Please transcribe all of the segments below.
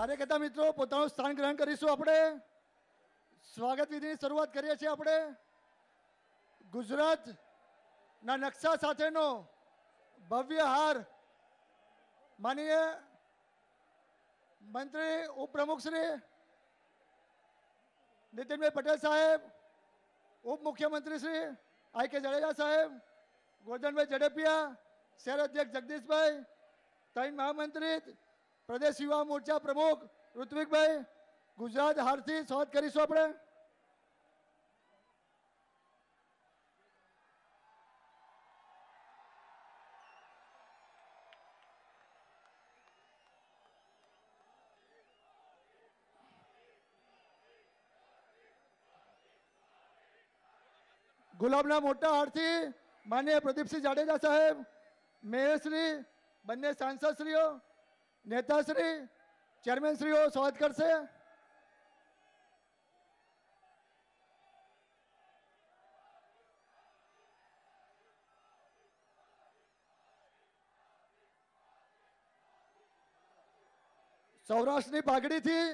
કાર્યકર્તા મિત્રો પોતાનું સ્થાન ગ્રહણ કરીશું આપણે. સ્વાગત વિધિની શરૂઆત કરીએ છીએ આપણે. ગુજરાતના નકશા સાથેનો ભવ્ય હાર માનીય મંત્રી ઉપપ્રમુખ શ્રી નીતિનભાઈ પટેલ સાહેબ ઉપમુખ્યમંત્રી શ્રી આઈ કે જાડેજા સાહેબ, ગોરધનભાઈ ઝડપિયા, શહેર અધ્યક્ષ જગદીશભાઈ, ત્રણ મહામંત્રી પ્રદેશ યુવા મોરચા પ્રમુખ ઋત્વિકભાઈ ગુજરાત હારથી સ્વાગત કરીશું આપણે. ગુલાબના મોટા હારથી માન્ય પ્રદીપસિંહ જાડેજા સાહેબ, મેયરશ્રી, બંને સાંસદશ્રીઓ નેતાશ્રી, ચેરમેનશ્રીઓ સ્વાગત કરશે. સૌરાષ્ટ્રની પાઘડીથી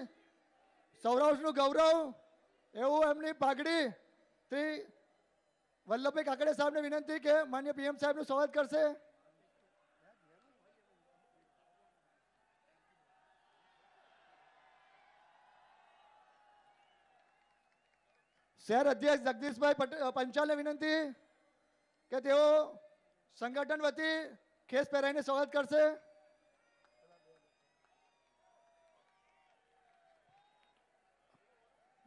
સૌરાષ્ટ્રનું ગૌરવ, એવું એમની પાઘડી શ્રી વલ્લભભાઈ કાકડે સાહેબને વિનંતી કે માન્ય પીએમ સાહેબનું સ્વાગત કરશે. શહેર અધ્યક્ષ જગદીશભાઈ પટેલ પંચાલને વિનંતી કે તેઓ સંગઠન વતી ખેસ પહેરાઈને સ્વાગત કરશે.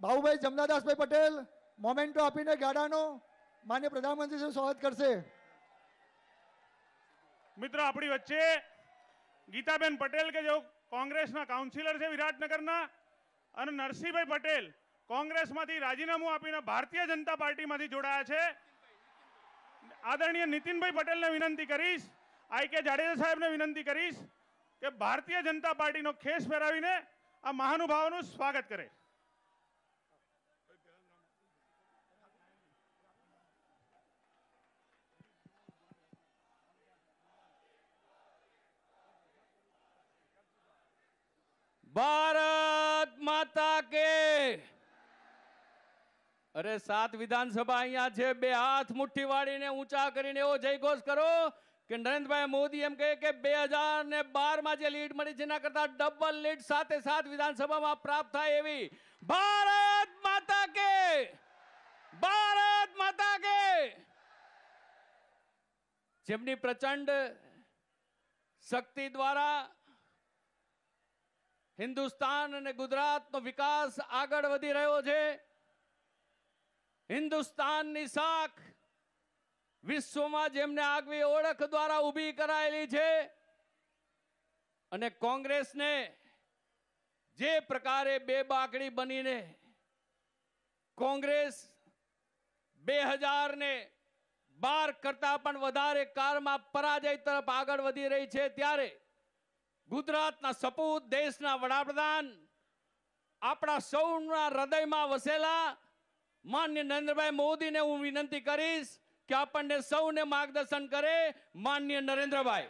બાબુભાઈ જમનાદાસભાઈ પટેલ, મોમેન્ટો આપીને ગાડાનો માન્ય પ્રધાનમંત્રી સ્વાગત કરશે. મિત્રો, આપણી વચ્ચે ગીતાબેન પટેલ કે જેઓ કોંગ્રેસના કાઉન્સિલર છે વિરાટનગરના, અને નરસિંહભાઈ પટેલ કોંગ્રેસમાંથી રાજીનામું આપીને ભારતીય જનતા પાર્ટીમાંથી જોડાયા છે. આદરણીય નીતિનભાઈ પટેલને વિનંતી કરીશ, આઈ કે જાડેજા સાહેબને વિનંતી કરીશ કે ભારતીય જનતા પાર્ટીનો ખેસ ફેરાવીને આ મહાનુભાવોનું સ્વાગત કરે. ભારત માતા કે અરે સાત વિધાનસભા અહીંયા છે, બે હાથ મુઠ્ઠી વાળીને ઊંચા કરીને એવો જયઘોષ કરો કે નરેન્દ્રભાઈ મોદી એમ કહે કે બે હજાર ને બારમાં જે લીડ મળી છે કરતા ડબલ લીડ સાથે સાત વિધાનસભામાં પ્રાપ્ત થાય એવી ભારત માતા કે, ભારત માતા કે. જેમની પ્રચંડ શક્તિ દ્વારા હિન્દુસ્તાન અને ગુજરાતનો વિકાસ આગળ વધી રહ્યો છે હિન્દુસ્તાનની શાખ વિશ્વમાં જેમને આગવી ઓળખ દ્વારા ઊભી કરાયેલી છે અને કોંગ્રેસને જે પ્રકારે બે બાકડી બનીને કોંગ્રેસ બે હજાર ને બાર કરતા પણ વધારે કારમાં પરાજય તરફ આગળ વધી રહી છે, ત્યારે ગુજરાતના સપૂત દેશના વડાપ્રધાન આપણા સૌના હૃદયમાં વસેલા માન્ય નરેન્દ્રભાઈ મોદીને હું વિનંતી કરીશ કે આપણને સૌને માર્ગદર્શન કરે માન્ય નરેન્દ્રભાઈ.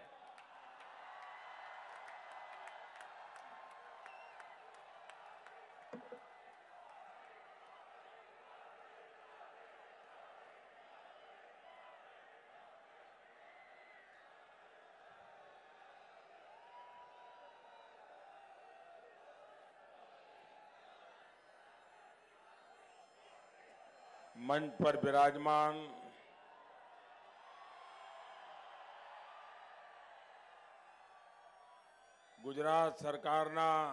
मंच पर विराजमान ગુજરાત સરકારના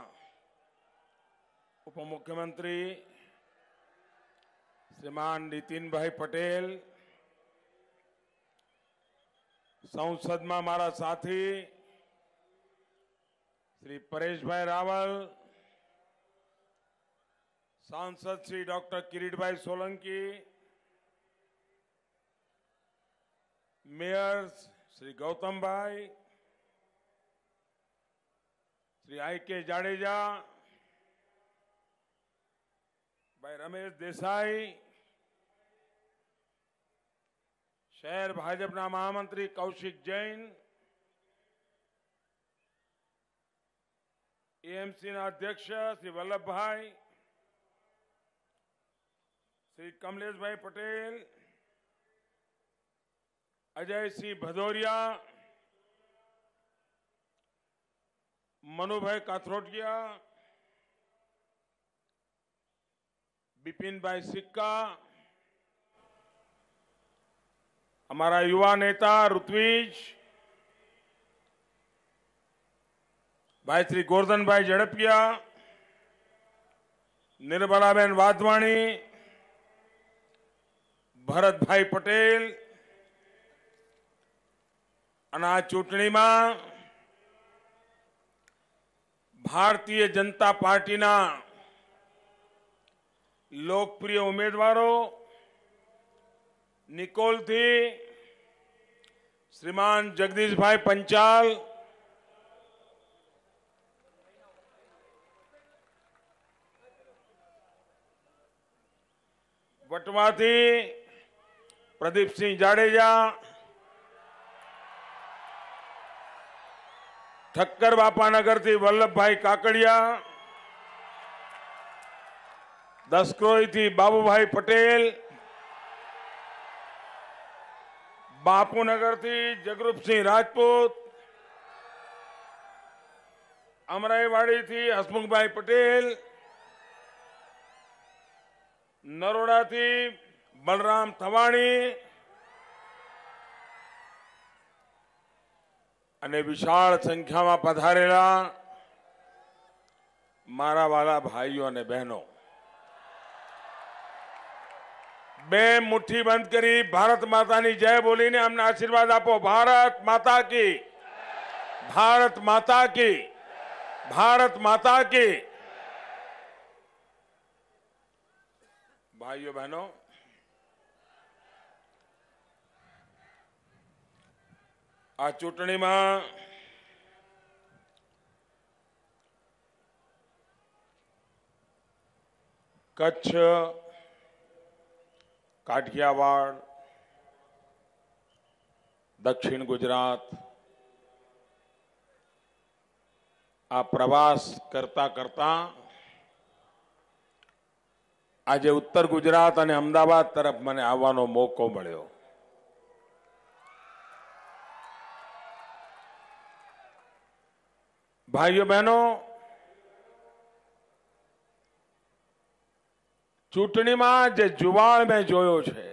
ઉપમુખ્યમંત્રી શ્રીમાન નીતિનભાઈ પટેલ સંસદમાં મારા સાથી શ્રી પરેશભાઈ રાવલ सांसद श्री डॉक्टर किरीटभाई सोलंकी मेयर श्री गौतम भाई श्री आई के जाडेजा भाई रमेश देसाई શહેર ભાજપના મહામંત્રી કૌશિક જૈન એએમસીના અધ્યક્ષ શ્રી વલ્લભભાઈ श्री कमलेश भाई पटेल, अजय सिंह भदौरिया, मनु भाई काथरोटिया, बिपिन भाई सिक्का, हमारा युवा नेता ऋत्विज, भाई श्री गोर्धन भाई झड़पिया निर्मलाबेन वाधवाणी વાધવાણી ભરતભાઈ પટેલ અને આ ચૂંટણીમાં ભારતીય જનતા પાર્ટીના લોકપ્રિય ઉમેદવારો નિકોલથી શ્રીમાન જગદીશભાઈ પંચાલ વટવાથી પ્રદીપસિંહ જાડેજા, ઠક્કર બાપાનગરથી વલ્લભભાઈ કાકડિયા દસક્રોઈથી બાબુભાઈ પટેલ, બાપુનગરથી જગરૂપસિંહ રાજપૂત, અમરાઈવાડીથી હસમુખભાઈ પટેલ, નરોડાથી બલરામ થવાણી અને વિશાળ સંખ્યામાં પધારેલા મારા વાલા ભાઈઓ અને બહેનો. બે મુઠ્ઠી બંધ કરી ભારત માતાની જય બોલીને અમને આશીર્વાદ આપો. ભારત માતા કી. ભારત માતા કી. ભારત માતા કી. ભાઈઓ બહેનો આ ચૂંટણીમાં કચ્છ, કાઠિયાવાડ, દક્ષિણ ગુજરાત આ પ્રવાસ કરતા કરતા આજે ઉત્તર ગુજરાત અને અમદાવાદ તરફ મને આવવાનો મોકો મળ્યો. ભાઈઓ બહેનો, ચૂંટણીમાં જે જુવાળ મેં જોયો છે,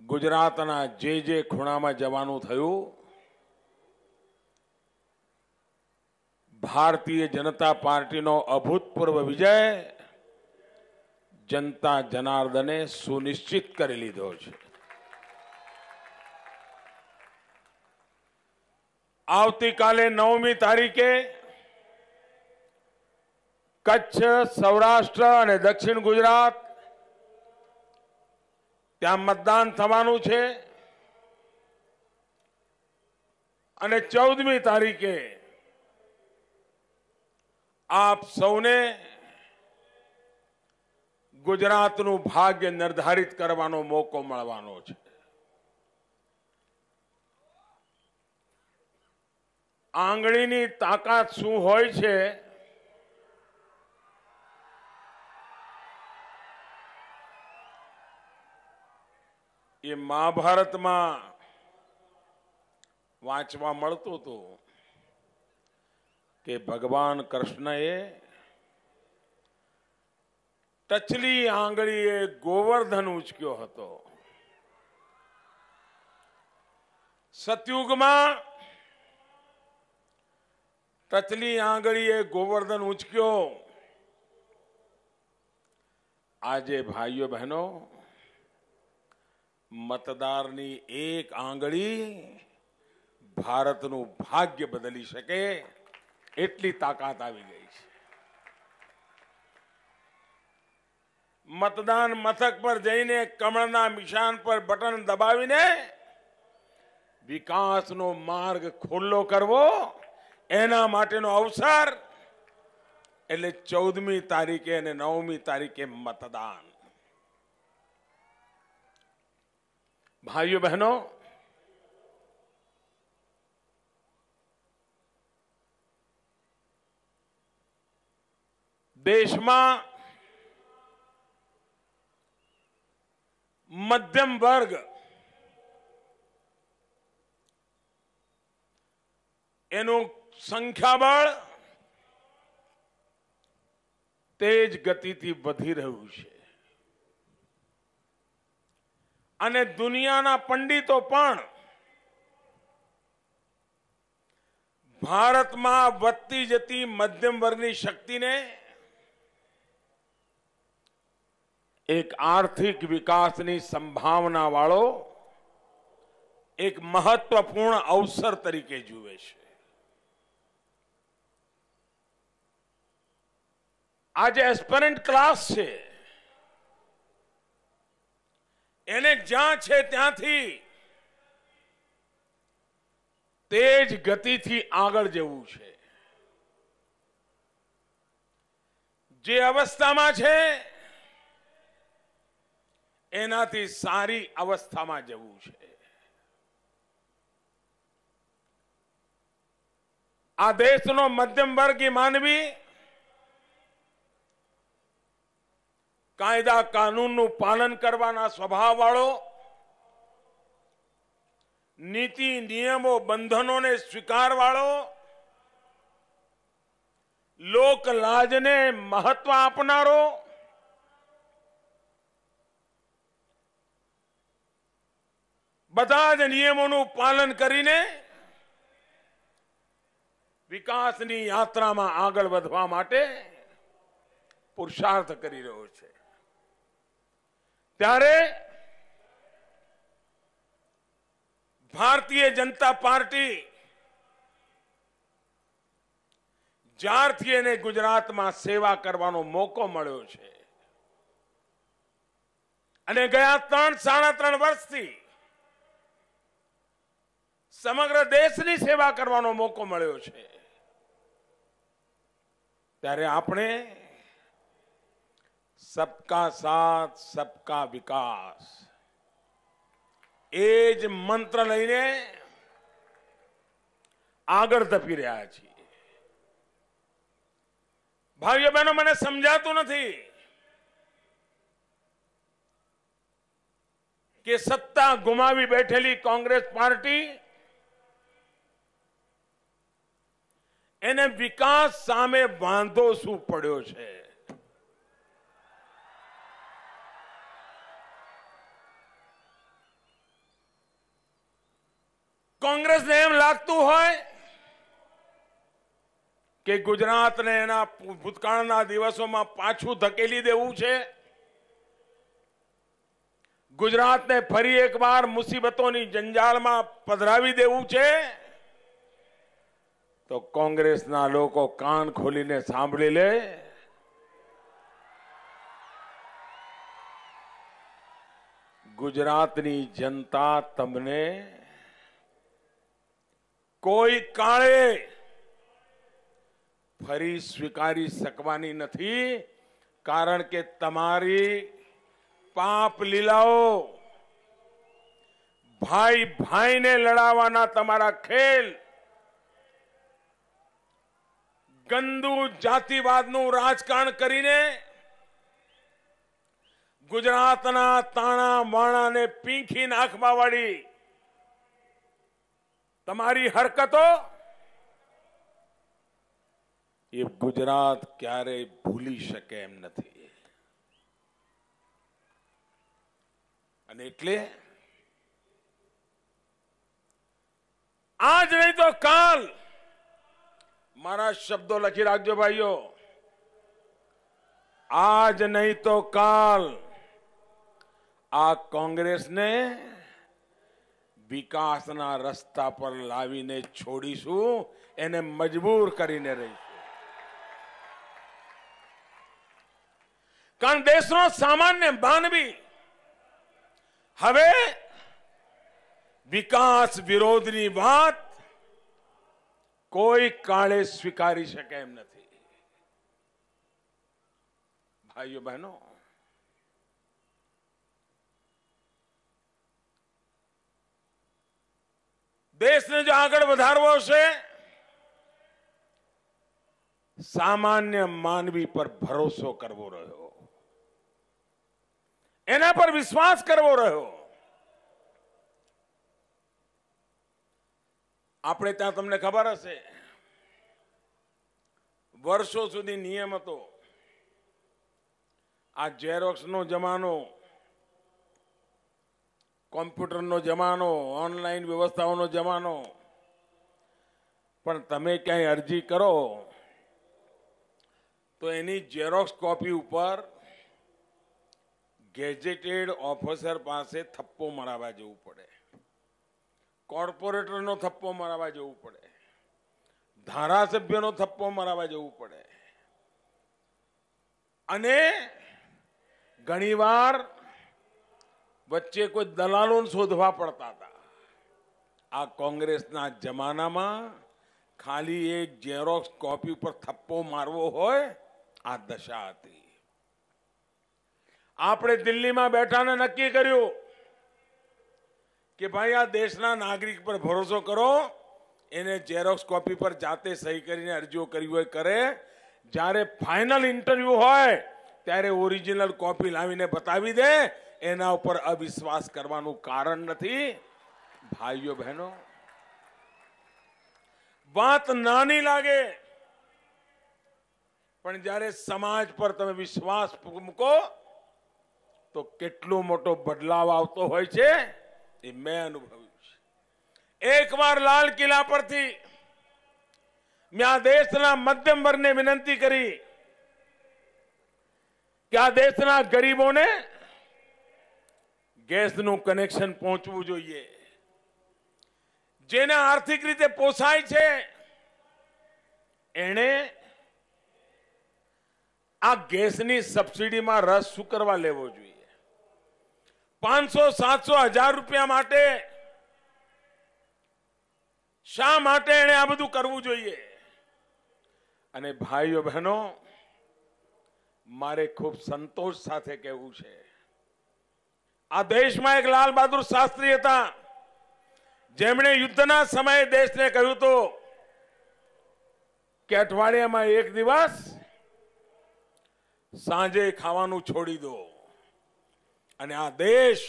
ગુજરાતના જે જે ખૂણામાં જવાનું થયું, ભારતીય જનતા પાર્ટીનો અભૂતપૂર્વ વિજય જનતા જનાર્દને સુનિશ્ચિત કરી લીધો છે. આવતીકાલે નવમી તારીખે કચ્છ, સૌરાષ્ટ્ર અને દક્ષિણ ગુજરાત ત્યાં મતદાન થવાનું છે. અને ચૌદમી તારીખે આપ સૌને ગુજરાતનું ભાગ્ય નિર્ધારિત કરવાનો મોકો મળવાનો છે. આંગળીની તાકાત શું હોય છે? એ મહાભારતમાં વાંચવા મળતું હતું કે ભગવાન કૃષ્ણએ ટચલી આંગળીએ ગોવર્ધન ઉચક્યો હતો. સતયુગમાં ટચલી આંગળીએ ગોવર્ધન ઉચક્યો આજે ભાઈઓ બહેનો, મતદારની એક આંગળી ભારતનું ભાગ્ય બદલી શકે એટલી તાકાત આવી ગઈ છે. મતદાન મથક પર જઈને કમળના નિશાન પર બટન દબાવીને વિકાસનો માર્ગ ખુલ્લો કરવો એના માટેનો અવસર એટલે ચૌદમી તારીખે અને નવમી તારીખે મતદાન ભાઈઓ બહેનો દેશમાં મધ્યમ વર્ગ એનું સંખ્યાબળ તેજ ગતિથી વધી રહ્યું છે. અને દુનિયાના પંડિતો પણ ભારતમાં વધતી જતી મધ્યમ વર્ગની શક્તિને એક આર્થિક વિકાસની સંભાવના વાળો એક મહત્વપૂર્ણ અવસર તરીકે જુએ છે. આજે એસ્પરન્ટ ક્લાસ છે. એને જ્યાં છે ત્યાંથી તેજ ગતિથી આગળ જવું છે. જે અવસ્થામાં છે, એનાથી સારી અવસ્થામાં જવું છે. આ દેશનો મધ્યમ વર્ગી માનવી કાયદા કાનૂનનું પાલન કરવાના સ્વભાવ વાળો નીતિ નિયમો બંધનોને સ્વીકારવાળો લોકલાજને મહત્વ આપનારો, બધા જ નિયમોનું પાલન કરીને વિકાસની યાત્રામાં આગળ વધવા માટે પુરુષાર્થ કરી રહ્યો છે. ત્યારે ભારતીય જનતા પાર્ટી જ્યારથી એને ગુજરાતમાં સેવા કરવાનો મોકો મળ્યો છે અને ગયા ત્રણ, સાડા ત્રણ વર્ષથી સમગ્ર દેશની સેવા કરવાનો મોકો મળ્યો છે. ત્યારે આપણે સબકા સાથ સબકા વિકાસ એ જ મંત્ર લઈને આગળ ધપી રહ્યા છીએ ભાઈઓ બહેનો મને સમજાતું નથી કે સત્તા ગુમાવી બેઠેલી કોંગ્રેસ પાર્ટી એને વિકાસ સામે વાંધો શું પડ્યો છે કોંગ્રેસને એમ લાગતું હોય કે ગુજરાતને એના ભૂતકાળના દિવસોમાં પાછું ધકેલી દેવું છે? ગુજરાતને ફરી એકવાર મુસીબતોની જંજાળમાં પધરાવી દેવું છે? તો કોંગ્રેસના લોકો કાન ખોલીને સાંભળી લે. ગુજરાતની જનતા તમને કોઈ કાળે ફરી સ્વીકારી શકવાની નથી, કારણ કે તમારી પાપ લીલાઓ ભાઈ ભાઈને લડાવવાના તમારા ખેલ, ગંદુ જાતિવાદનું રાજકારણ કરીને ગુજરાતના તાણા માણાને પીંખી નાખવા વાળી તમારી હરકતો એ ગુજરાત ક્યારેય ભૂલી શકે એમ નથી અને એટલે આજ નહીં તો કાલ મારા શબ્દો લખી રાખજો ભાઈઓ આજ નહીં તો કાલ આ કોંગ્રેસને વિકાસના રસ્તા પર લાવીને છોડીશું, એને મજબૂર કરીને રહીશું. કારણ દેશનો સામાન્ય માનવી હવે વિકાસ વિરોધની વાત કોઈ કાળે સ્વીકારી શકે એમ નથી. ભાઈઓ બહેનો દેશને જો આગળ વધારવો છે, સામાન્ય માનવી પર ભરોસો કરવો રહ્યો. એના પર વિશ્વાસ કરવો રહ્યો. આપણે ત્યાં તમને ખબર હશે, વર્ષો સુધી નિયમ હતો, આ ઝેરોક્સનો જમાનો કોમ્પ્યુટરનો જમાનો, ઓનલાઈન વ્યવસ્થાઓનો જમાનો. પણ તમે ક્યાંય અરજી કરો, તો એની ઝેરોક્સ કોપી ઉપર ગેજેટેડ ઓફિસર પાસે થપ્પો મરાવવા જવું પડે. કોર્પોરેટરનો થપ્પો મરાવવા જવું પડે. ધારાસભ્યનો થપ્પો મરાવવા જવું પડે. અને ઘણીવાર વચ્ચે કોઈ દલાલો શોધવા પડતા હતા. આ કોંગ્રેસના જમાનામાં ખાલી એક ઝેરોક્સ કોપી ઉપર થપ્પો મારવો હોય, આ દશા હતી. આપણે દિલ્હીમાં બેઠાને નક્કી કર્યું કે ભાઈ આ દેશના નાગરિક પર ભરોસો કરો, એને ઝેરોક્સ કોપી પર જાતે સહી કરીને અરજીઓ કરી હોય, કરે. જ્યારે ફાઇનલ ઇન્ટરવ્યુ હોય, ત્યારે ઓરિજિનલ કોપી લાવીને બતાવી દે એના ઉપર અવિશ્વાસ કરવાનું કારણ નથી. ભાઈઓ બહેનો, વાત નાની લાગે, પણ જ્યારે સમાજ પર તમે વિશ્વાસ મૂકો, તો કેટલો મોટો બદલાવ આવતો હોય છે એ મેં અનુભવ્યું છે. એકવાર લાલ કિલ્લા પરથી મેં આ દેશના મધ્યમ વર્ગને વિનંતી કરી કે આ દેશના ગરીબોને ગેસનું કનેક્શન પહોંચવું જોઈએ. જેને આર્થિક રીતે પોસાય છે, એણે આ ગેસની સબસિડીમાં રસ શું કરવા લેવો જોઈએ? પાંચસો, સાતસો હજાર રૂપિયા માટે શા માટે એને આ બધું કરવું જોઈએ? અને ભાઈઓ બહેનો, મારે ખૂબ સંતોષ સાથે કહેવું છે. આ દેશમાં એક લાલ બહાદુર શાસ્ત્રી હતા. જેમણે યુદ્ધના સમયે દેશને કહ્યું હતું કે અઠવાડિયામાં એક દિવસ સાંજે ખાવાનું છોડી દો. અને આ દેશ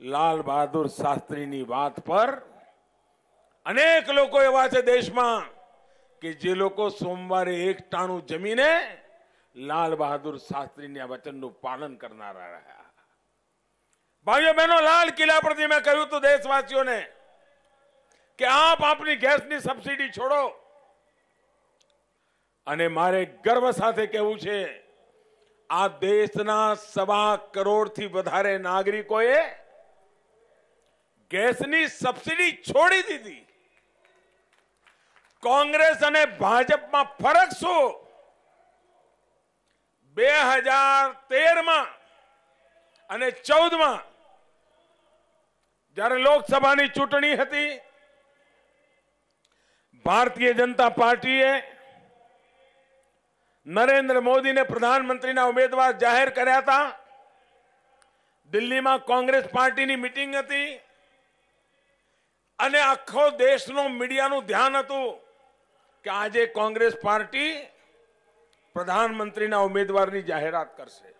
લાલ બહાદુર શાસ્ત્રીની વાત પર અનેક લોકો એવા છે દેશમાં કે જે લોકો સોમવારે એક ટાણું જમીને લાલ બહાદુર શાસ્ત્રીના વચનનું પાલન કરનારા રહ્યા. ભાઈઓ, બહેનો, લાલ કિલ્લા પરથી મેં કહ્યું હતું દેશવાસીઓને કે આપ આપની ગેસની સબસિડી છોડો. અને મારે ગર્વ સાથે કહેવું છે, આ દેશના સવા કરોડથી વધારે નાગરિકોએ ગેસની સબસિડી છોડી દીધી. કોંગ્રેસ અને ભાજપમાં ફરક શું? બે હજાર તેરમાં અને ચૌદમાં જ્યારે લોકસભાની ચૂંટણી હતી, ભારતીય જનતા પાર્ટીએ નરેન્દ્ર મોદીને પ્રધાનમંત્રીના ઉમેદવાર જાહેર કર્યા હતા. દિલ્હીમાં કોંગ્રેસ પાર્ટીની મિટિંગ હતી. અને આખો દેશનો મીડિયાનું ધ્યાન હતું કે આજે કોંગ્રેસ પાર્ટી પ્રધાનમંત્રીના ઉમેદવારની જાહેરાત કરશે.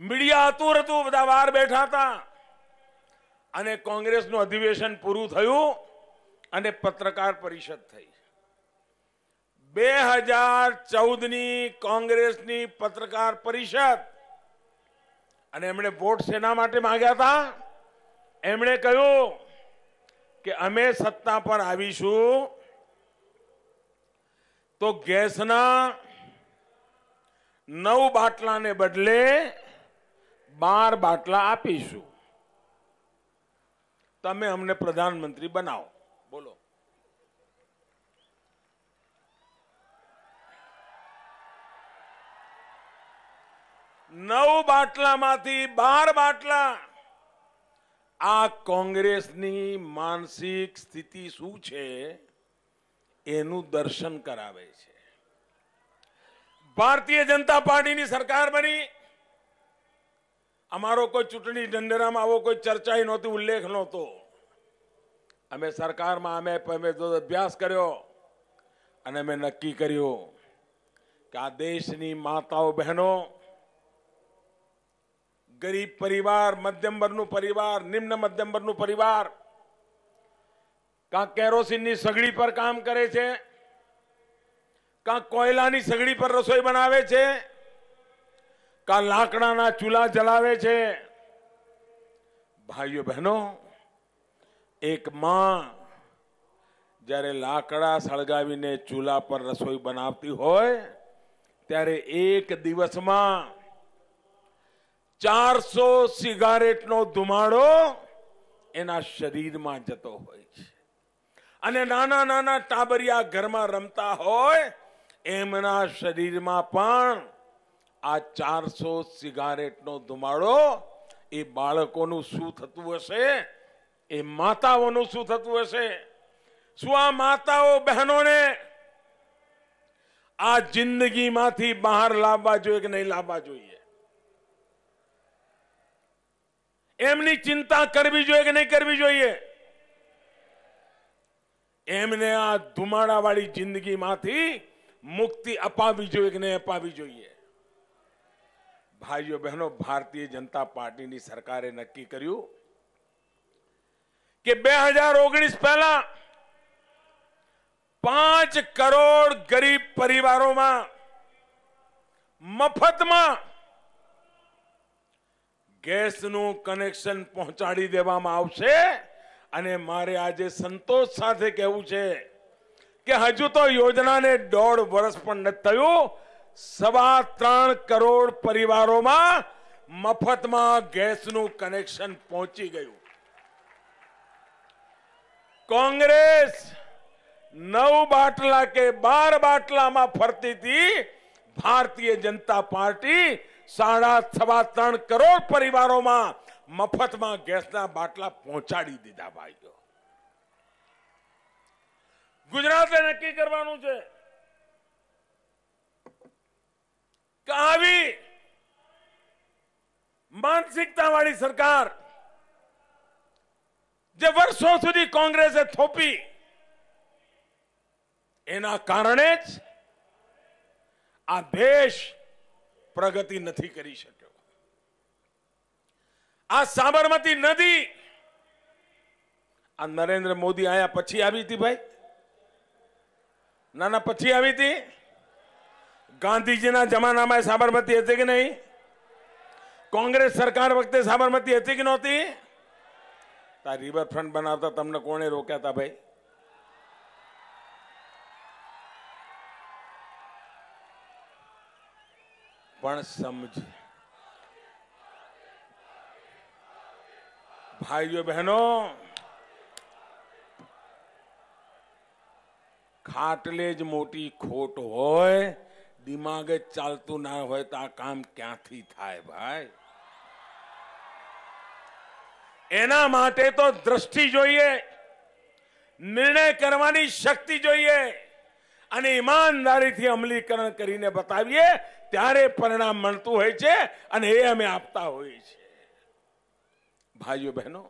મીડિયા આતુર હતું, બધા બહાર બેઠા હતા. અને કોંગ્રેસનું અધિવેશન પૂરું થયું અને પત્રકાર પરિષદ થઈ. બે હજાર ચૌદની કોંગ્રેસની પત્રકાર પરિષદ. અને એમણે વોટ સેના માટે માંગ્યા હતા? એમણે કહ્યું કે અમે સત્તા પર આવીશું. તો ગેસના નવ બાટલાને બદલે બાર બાટલા આપીશું. તમે અમને પ્રધાનમંત્રી બનાવો. બોલો. નવ બાટલામાંથી બાર બાટલા. આ કોંગ્રેસની માનસિક સ્થિતિ શું છે? એનું દર્શન કરાવે છે. ભારતીય જનતા પાર્ટીની સરકાર બની. અમારો કોઈ ચૂંટણી ઢંઢેરામાં આવો કોઈ ચર્ચા નહોતી, ઉલ્લેખ નહોતો. અમે સરકારમાં, અમે અમે અભ્યાસ કર્યો અને અમે નક્કી કર્યું કે આ દેશની માતાઓ, બહેનો, ગરીબ પરિવાર, મધ્યમ વર્ગનું પરિવાર, નિમ્ન મધ્યમ વર્ગનું પરિવાર, કાં કેરોસીનની સગડી પર કામ કરે છે, કાં કોયલાની સગડી પર રસોઈ બનાવે છે કાં લાકડાના ચૂલા જલાવે છે? ભાઈઓ બહેનો, એક માં જ્યારે લાકડા સળગાવીને ચૂલા પર રસોઈ બનાવતી હોય, ત્યારે એક દિવસમાં ચારસો સિગારેટનો ધુમાડો એના શરીરમાં જતો હોય છે. અને નાના નાના ટાબરિયા ઘરમાં રમતા હોય, એમના શરીરમાં પણ આ ચારસો સિગારેટનો ધુમાડો એ બાળકોનું શું થતું હશે? એ માતાઓનું શું થતું હશે? શું આ માતાઓ બહેનોને આ જિંદગીમાંથી બહાર લાવવા જોઈએ કે નહીં લાવવા જોઈએ? એમની ચિંતા કરવી જોઈએ કે નહીં કરવી જોઈએ? એમને આ ધુમાડાવાળી જિંદગીમાંથી મુક્તિ અપાવી જોઈએ કે નહીં અપાવી જોઈએ? ભાઈઓ બહેનો, ભારતીય જનતા પાર્ટીની સરકારે નક્કી કર્યું કે બે હજાર ઓગણીસ પહેલા પાંચ કરોડ ગરીબ પરિવારોમાં મફતમાં ગેસનું કનેક્શન પહોંચાડી દેવામાં આવશે અને મારે આજે સંતોષ સાથે કહેવું છે કે હજુ તો યોજનાને દોઢ વર્ષ પણ નથી થયું. સવા ત્રણ કરોડ પરિવારોમાં મફતમાં ગેસનું કનેક્શન પહોંચી ગયું. કોંગ્રેસ નવ બાટલા કે બાર બાટલામાં ફરતી હતી. ભારતીય જનતા પાર્ટી સાડા સવા ત્રણ કરોડ પરિવારોમાં મફતમાં ગેસના બાટલા પહોંચાડી દીધા ભાઈઓ. ગુજરાતે નક્કી કરવાનું છે. કે આવી માનસિકતા વાળી સરકાર જે વર્ષો સુધી કોંગ્રેસે થોપી, એના કારણે જ આ દેશ પ્રગતિ નથી કરી શક્યો. આ સાબરમતી નદી આ નરેન્દ્ર મોદી આયા પછી આવી હતી ભાઈ? ના ના પછી આવી હતી? ગાંધીજીના જમાનામાં સાબરમતી હતી કે નહીં? કોંગ્રેસ સરકાર વખતે સાબરમતી હતી કે નહોતી? તા રિવરફ્રન્ટ બનાવતા તમને કોણે રોક્યા હતા ભાઈ? પણ સમજ. ભાઈઓ બહેનો, ખાટલે જ મોટી ખોટ હોય દિમાગ જ ચાલતું ના હોય તો આ કામ ક્યાંથી થાય ભાઈ? એના માટે તો દ્રષ્ટિ જોઈએ, નિર્ણય કરવાની શક્તિ જોઈએ અને ઈમાનદારીથી અમલીકરણ કરીને બતાવીએ, ત્યારે પરિણામ મળતું હોય છે અને એ અમે આપતા હોઈએ છીએ. ભાઈઓ બહેનો,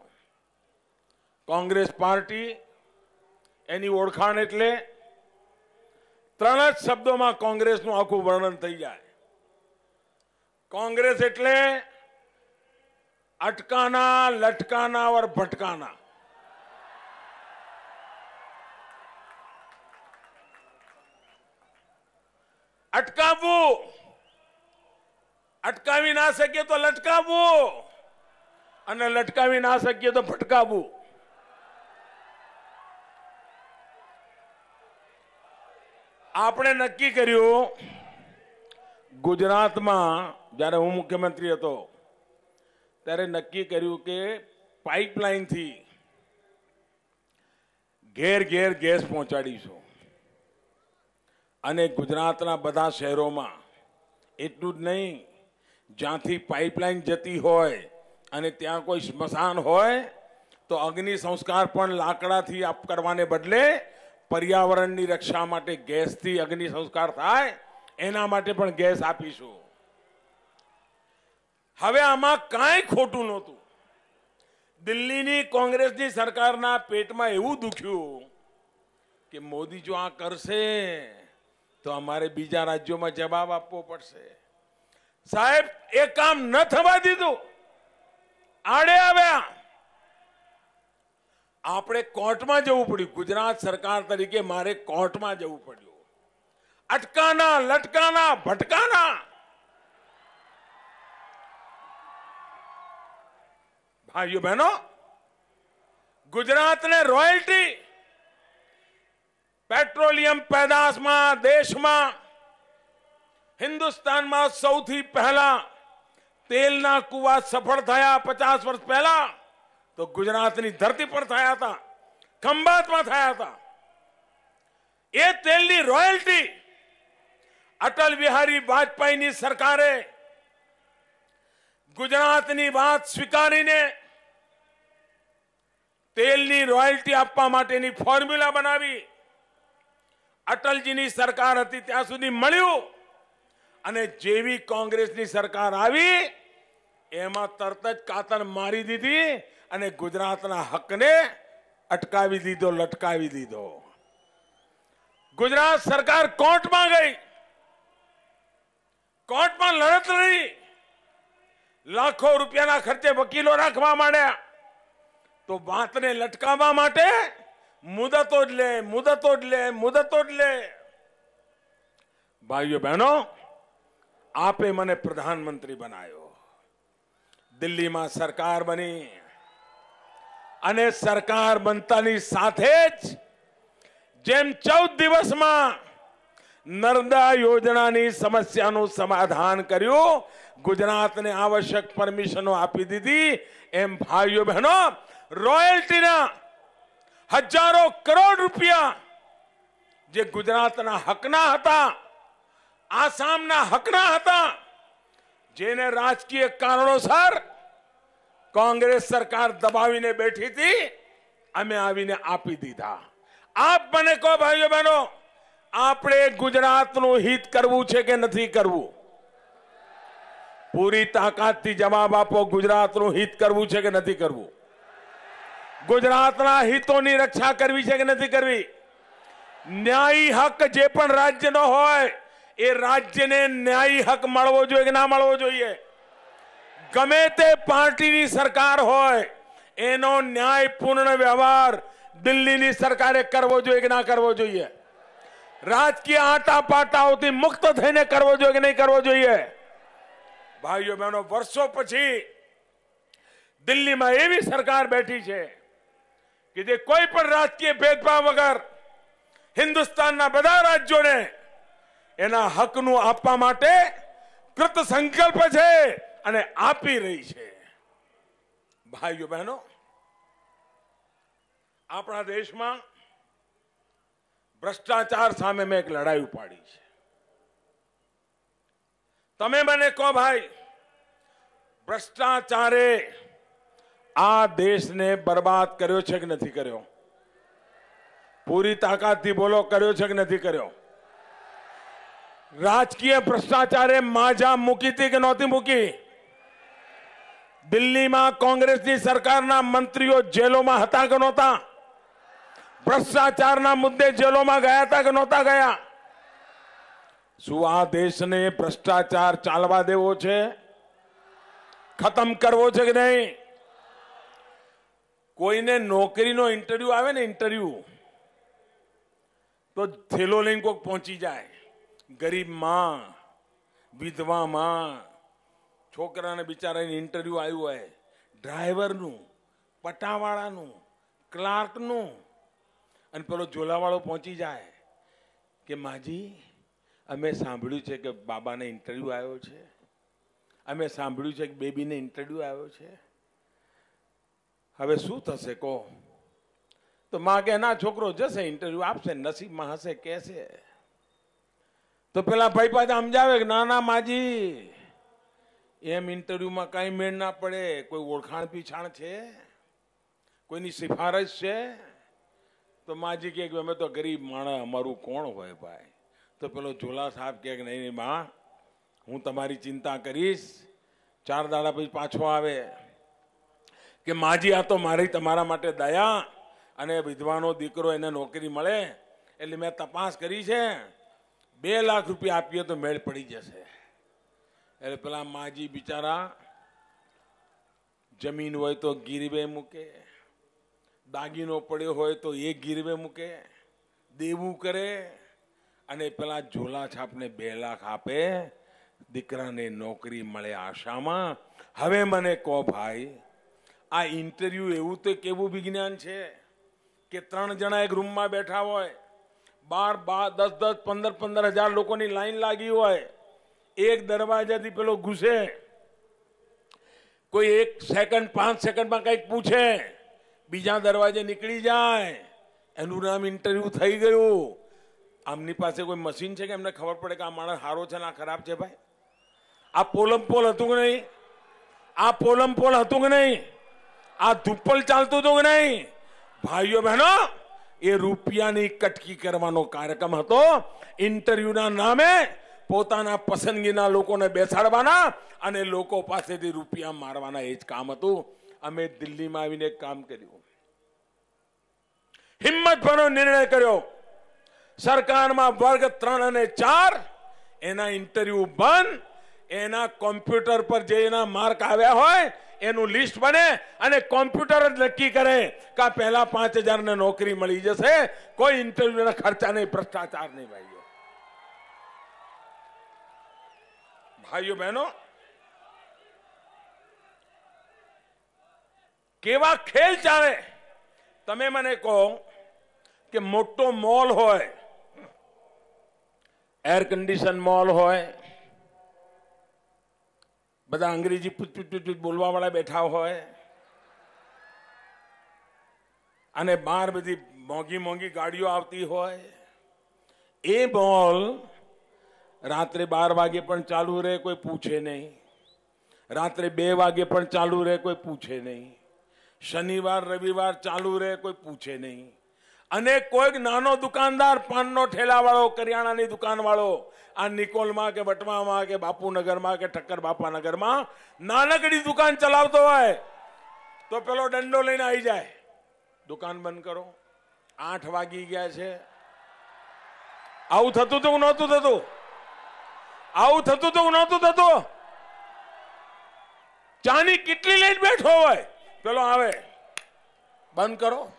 કોંગ્રેસ પાર્ટી એની ઓળખાણ એટલે ત્રણ જ શબ્દોમાં કોંગ્રેસનું આખું વર્ણન થઈ જાય. કોંગ્રેસ એટલે અટકાના, લટકાના ઓર ભટકાના. અટકાવવું. અટકાવી ના શકીએ તો લટકાવવું. અને લટકાવી ના શકીએ તો ભટકાવવું. આપણે નક્કી કર્યું, ગુજરાતમાં જ્યારે હું મુખ્યમંત્રી હતો, ત્યારે નક્કી કર્યું કે પાઇપલાઇનથી ઘેર ઘેર ગેસ પહોંચાડીશું. અને ગુજરાતના બધા શહેરોમાં એટલું જ નહીં, જ્યાંથી પાઇપલાઇન જતી હોય અને ત્યાં કોઈ સ્મશાન હોય, તો અગ્નિ સંસ્કાર પણ લાકડાથી આપ કરવાને બદલે પર્યાવરણની રક્ષા માટે ગેસથી અગ્નિ સંસ્કાર થાય, એના માટે પણ ગેસ આપીશું. હવે આમાં કાંઈ ખોટું નહોતું. દિલ્હીની કોંગ્રેસની સરકારના પેટમાં એવું દુખ્યું કે મોદી જો આ કરશે, તો અમારે બીજા રાજ્યોમાં જવાબ આપવો પડશે. સાહેબ, એ કામ ન થવા દીધું. આડે આવ્યા. આપણે કોર્ટમાં જવું પડ્યું ગુજરાત સરકાર તરીકે મારે કોર્ટમાં જવું પડ્યું અટકાના લટકાના ભટકાના ભાઈઓ બહેનો ગુજરાતને રોયલ્ટી પેટ્રોલિયમ પેદાશમાં દેશમાં હિન્દુસ્તાનમાં સૌથી પહેલા તેલના કુવા સફળ થયા પચાસ વર્ષ પહેલા તો ગુજરાતની ધરતી પર થયા હતા. ખંભાતમાં થયા હતા. એ તેલની રોયલ્ટી અટલ બિહારી વાજપેયીની સરકારે ગુજરાતની વાત સ્વીકારીને તેલની રોયલ્ટી આપવા માટેની ફોર્મ્યુલા બનાવી. અટલજીની સરકાર હતી ત્યાં સુધી મળ્યું અને જેવી કોંગ્રેસની સરકાર આવી, એમાં તરત જ કાતર મારી દીધી અને ગુજરાતના હકને અટકાવી દીધો, લટકાવી દીધો. ગુજરાત સરકાર કોર્ટમાં ગઈ. કોર્ટમાં લડત લડી. લાખો રૂપિયાના ખર્ચે વકીલો રાખવા માંડ્યા. તો વાતને લટકાવવા માટે મુદતો જ લે, મુદતો જ લે, મુદતો જ લે. ભાઈઓ બહેનો, આપે મને પ્રધાનમંત્રી બનાવ્યો દિલ્હીમાં સરકાર બની. અને સરકાર બનતાની સાથે જ જેમ ચૌદ દિવસમાં નર્મદા યોજનાની સમસ્યાનું સમાધાન કર્યું, ગુજરાતને આવશ્યક પરમિશનો આપી દીધી, એમ ભાઈઓ બહેનો, રોયલ્ટીના હજારો કરોડ રૂપિયા જે ગુજરાતના હકના હતા, આસામના હકના હતા, જેને રાજકીય કારણોસર કોંગ્રેસ સરકાર દબાવીને બેઠી હતી, અમે આવીને આપી દીધા. આપ મને કહો, ભાઈઓ બહેનો, આપણે ગુજરાતનું હિત કરવું છે કે નથી કરવું? પૂરી તાકાતથી જવાબ આપો, ગુજરાતનું હિત કરવું છે કે નથી કરવું? ગુજરાતના હિતોની રક્ષા કરવી છે કે નથી કરવી? ન્યાયી હક જે પણ રાજ્યનો હોય, એ રાજ્યને ન્યાયી હક મળવો જોઈએ કે ના મળવો જોઈએ? ગમે તે પાર્ટીની સરકાર હોય, એનો ન્યાયપૂર્ણ વ્યવહાર દિલ્હીની સરકારે કરવો જોઈએ કે ના કરવો જોઈએ? રાજકીય આટા પાટાઓથી મુક્ત થઈને કરવો જોઈએ કે નહીં કરવો જોઈએ? ભાઈઓ, બહેનો, વર્ષો પછી દિલ્હીમાં એવી સરકાર બેઠી છે કે જે કોઈ પણ રાજકીય ભેદભાવ વગર હિન્દુસ્તાનના બધા રાજ્યોને એના હકનું આપવા માટે કૃત સંકલ્પ છે. અને આપી રહી છે. ભાઈઓ, બહેનો, આપણા દેશમાં ભ્રષ્ટાચાર સામે મેં એક લડાઈ ઉપાડી છે. તમે મને કહો ભાઈ, ભ્રષ્ટાચારે આ દેશને બરબાદ કર્યો છે કે નથી કર્યો? પૂરી તાકાતથી બોલો, કર્યો છે કે નથી કર્યો? રાજકીય ભ્રષ્ટાચારે માજા મૂકી હતી કે નહોતી મૂકી? દિલ્હીમાં કોંગ્રેસની સરકારના મંત્રીઓ જેલોમાં હતા કે નહોતા? ભ્રષ્ટાચારના મુદ્દે જેલોમાં ગયા હતા કે નહોતા ગયા? શું આ દેશને ભ્રષ્ટાચાર ચાલવા દેવો છે? ખતમ કરવો છે કે નહીં? કોઈને નોકરીનો ઇન્ટરવ્યુ આવે ને ઇન્ટરવ્યુ તો થેલો લઈને કોઈક પહોંચી જાય. ગરીબમાં, વિધવા માં છોકરાને બિચારાને ઇન્ટરવ્યુ આવ્યું હોય. ડ્રાઈવરનું પટાવાળાનું ક્લાર્કનું અને પેલો ઝોલાવાળો પહોંચી જાય કે, માજી, અમે સાંભળ્યું છે કે બાબાને ઇન્ટરવ્યુ આવ્યો છે. અમે સાંભળ્યું છે કે બેબીને ઇન્ટરવ્યુ આવ્યો છે. હવે શું થશે કહો? તો માં કે ના છોકરો, જશે ઇન્ટરવ્યુ આપશે, નસીબમાં હશે, કહેશે. તો પેલા ભાઈ પાછા સમજાવે કે, ના ના, માજી એમ ઇન્ટરવ્યુમાં કઈ મેળ ના પડે. કોઈ ઓળખાણ પીછાણ છે? કોઈની સિફારશ છે? તો માજી કહે કે અમે તો ગરીબ માણસ, અમારું કોણ હોય ભાઈ? તો પેલો ઝોલા સાહેબ કહે કે નહીં માં હું તમારી ચિંતા કરીશ. ચાર દાડા પછી પાછો આવે. કે માજી, આ તો મારી, તમારા માટે દયા અને વિધવાનો દીકરો એને નોકરી મળે. એટલે મેં તપાસ કરી છે. બે લાખ રૂપિયા આપીએ તો મેળ પડી જશે. એટલે પેલા માજી બિચારા જમીન હોય તો ગીરવે મૂકે, દાગીનો પડ્યો હોય તો એ ગીરવે મૂકે, દેવું કરે અને પેલા ઝોલા છાપને બે લાખ આપે, દીકરાને નોકરી મળે આશામાં. હવે મને કહો ભાઈ, આ ઇન્ટરવ્યુ એવું તો કેવું વિજ્ઞાન છે કે ત્રણ જણા એક રૂમમાં બેઠા હોય, બાર બાર, દસ દસ, પંદર પંદર હજાર લોકોની લાઈન લાગી હોય એક દરવાજાથી પેલો ઘૂસે. કોઈ એક સેકન્ડ પાંચ સેકન્ડમાં કંઈક પૂછે. બીજા દરવાજે નીકળી જાય. એનું નામ ઇન્ટરવ્યુ થઈ ગયું. આમની પાસે કોઈ મશીન છે કે એમને ખબર પડે કે આ માણસ સારો છે ને આ ખરાબ છે ભાઈ? આ પોલમ પોલ હતું કે નહીં? આ પોલમ પોલ હતું કે નહીં? આ ધુપ્પલ ચાલતું હતું કે નહીં? ભાઈઓ બહેનો, એ રૂપિયાની કટકી કરવાનો કાર્યક્રમ હતો. ઇન્ટરવ્યુના નામે પોતાના પસંદગીના લોકોને બેસાડવાના અને લોકો પાસેથી રૂપિયા મારવાના, એ જ કામ હતું. અમે દિલ્હીમાં આવીને કામ કર્યું. હિંમતભરો નિર્ણય કર્યો. સરકારમાં વર્ગ ત્રણ અને ચાર, એના ઇન્ટરવ્યુ બંધ, એના કોમ્પ્યુટર પર જે એના માર્ક આવ્યા હોય, એનું લિસ્ટ બને અને કોમ્પ્યુટર જ નક્કી કરે કે પહેલા પાંચ હજાર ને નોકરી મળી જશે. કોઈ ઇન્ટરવ્યુના ખર્ચા નહીં ભ્રષ્ટાચાર નહીં ભાઈઓ ભાઈઓ બહેનો, કેવા ખેલ ચાલે? તમે મને કહો કે મોટો મોલ હોય એર કન્ડિશન મોલ હોય, બધા અંગ્રેજી પૂછ બોલવા વાળા બેઠા હોય, અને બહાર બધી મોંઘી મોંઘી ગાડીઓ આવતી હોય, એ મોલ રાત્રે બાર વાગે પણ ચાલુ રહે, કોઈ પૂછે નહીં. રાત્રે બે વાગે પણ ચાલુ રહે, કોઈ પૂછે નહીં. શનિવાર, રવિવાર ચાલુ રહે, કોઈ પૂછે નહીં. અને કોઈક નાનો દુકાનદાર પાનનો ઠેલાવાળો, કરિયાણાની દુકાનવાળો, આ નિકોલમાં કે વટવામાં કે બાપુનગરમાં કે ઠક્કર બાપાનગરમાં નાનકડી દુકાન ચલાવતો હોય, તો પેલો દંડો લઈને આવી જાય. દુકાન બંધ કરો. આઠ વાગી ગયા છે. આવું થતું હતું નહોતું થતું? આવું થતું તો નહોતું થતું. ચાની કેટલી લઈને બેઠો હોય? પેલો આવે. બંધ કરો.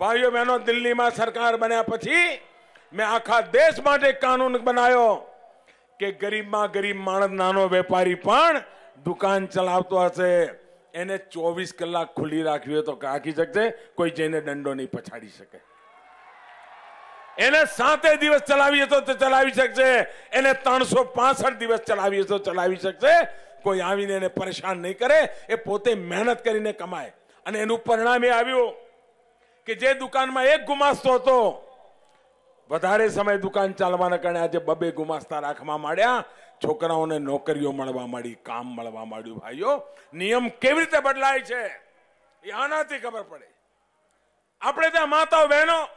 ભાઈઓ બહેનો, દિલ્હીમાં સરકાર બન્યા પછી મેં આખા દેશ માટે કાનૂન બનાવ્યો કે ગરીબમાં ગરીબ માણસ, નાનો વેપારી પણ દુકાન ચલાવતો હશે. એને ચોવીસ કલાક ખુલ્લી રાખવી હોય તો રાખી શકશે, કોઈ જઈને દંડો નહીં પછાડી શકે. એને સાતે દિવસ ચલાવીએ તો ચલાવી શકશે. એને ત્રણસો દિવસ ચલાવીએ તો ચલાવી શકશે. કોઈ આવીને એને પરેશાન નહીં કરે, એ પોતે મહેનત કરીને કમાય. અને એનું પરિણામ એ આવ્યું કે જે દુકાનમાં એક ગુમાસ્તો હતો, વધારે સમય દુકાન ચાલવાના કારણે આજે બબે ગુમાસ્તા રાખવા માંડ્યા. છોકરાઓને નોકરીઓ મળવા માંડી, કામ મળવા માંડ્યું. ભાઈઓ, નિયમ કેવી રીતે બદલાય છે? એ આનાથી ખબર પડે. આપણે ત્યાં માતાઓ બહેનો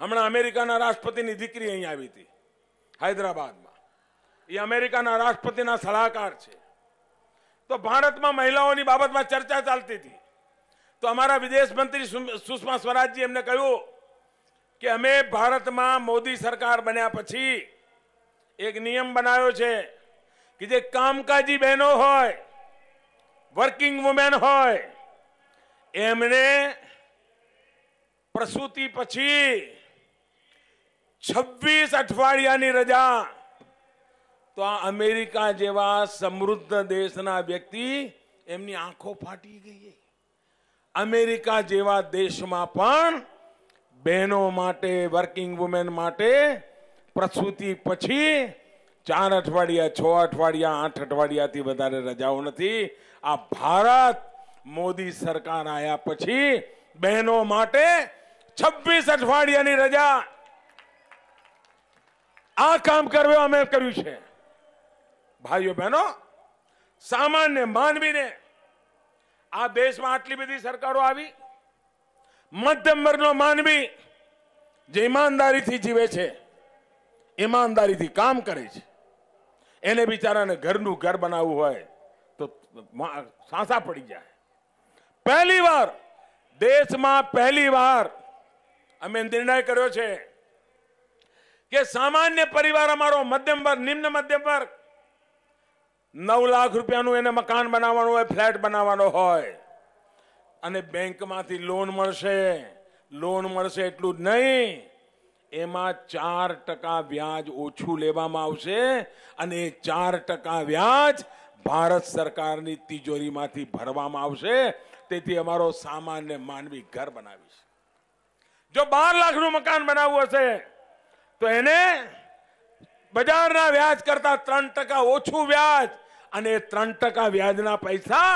હમણાં અમેરિકાના રાષ્ટ્રપતિની દીકરી અહીં આવી હતી, હૈદરાબાદમાં. એ અમેરિકાના રાષ્ટ્રપતિના સલાહકાર છે. તો ભારતમાં મહિલાઓની બાબતમાં ચર્ચા ચાલતી હતી. તો અમારા વિદેશ મંત્રી સુષ્મા સ્વરાજજી એમને કહ્યું કે અમે ભારતમાં મોદી સરકાર બન્યા પછી એક નિયમ બનાવ્યો છે કે જે કામકાજી બહેનો હોય, વર્કિંગ વુમેન હોય, એમને પ્રસૂતિ પછી છવ્વીસ અઠવાડિયાની રજા તો આ અમેરિકા જેવા સમૃદ્ધ દેશના વ્યક્તિ એમની આંખો ફાટી ગઈ અમેરિકા જેવા દેશમાં પણ બહેનો માટે વર્કિંગ વુમેન માટે પ્રસૂતિ પછી ચાર અઠવાડિયા છ અઠવાડિયા આઠ અઠવાડિયાથી વધારે રજાઓ નથી આ ભારત મોદી સરકાર આવ્યા પછી બહેનો માટે છવ્વીસ અઠવાડિયાની રજા આ કામ કરવું અમે કર્યું છે. ભાઈઓ, બહેનો, સામાન્ય માનવીને આ દેશમાં આટલી બધી સરકારો આવી, મધ્યમ વર્ગનો માનવી જે ઈમાનદારીથી જીવે છે, ઈમાનદારીથી કામ કરે છે, એને બિચારાને ઘરનું ઘર બનાવવું હોય તો સાંસા પડી જાય. પહેલી વાર, દેશમાં પહેલી વાર અમે નિર્ણય કર્યો છે કે સામાન્ય પરિવાર અમારો મધ્યમ વર્ગ, નિમ્ન મધ્યમ વર્ગ. નવ લાખ રૂપિયાનું એને મકાન બનાવવાનું હોય, ફ્લેટ બનાવવાનો હોય. અને બેંકમાંથી લોન મળશે. લોન મળશે એટલું જ નહીં. એમાં ચાર ટકા વ્યાજ ઓછું લેવામાં આવશે અને ચાર ટકા વ્યાજ ભારત સરકારની તિજોરીમાંથી ભરવામાં આવશે. તેથી અમારો સામાન્ય માનવી ઘર બનાવીશ. જો બાર લાખનું મકાન બનાવવું હશે તો એને બજારના વ્યાજ કરતા ત્રણ ટકા ઓછું વ્યાજ અને ત્રણ ટકા વ્યાજના પૈસા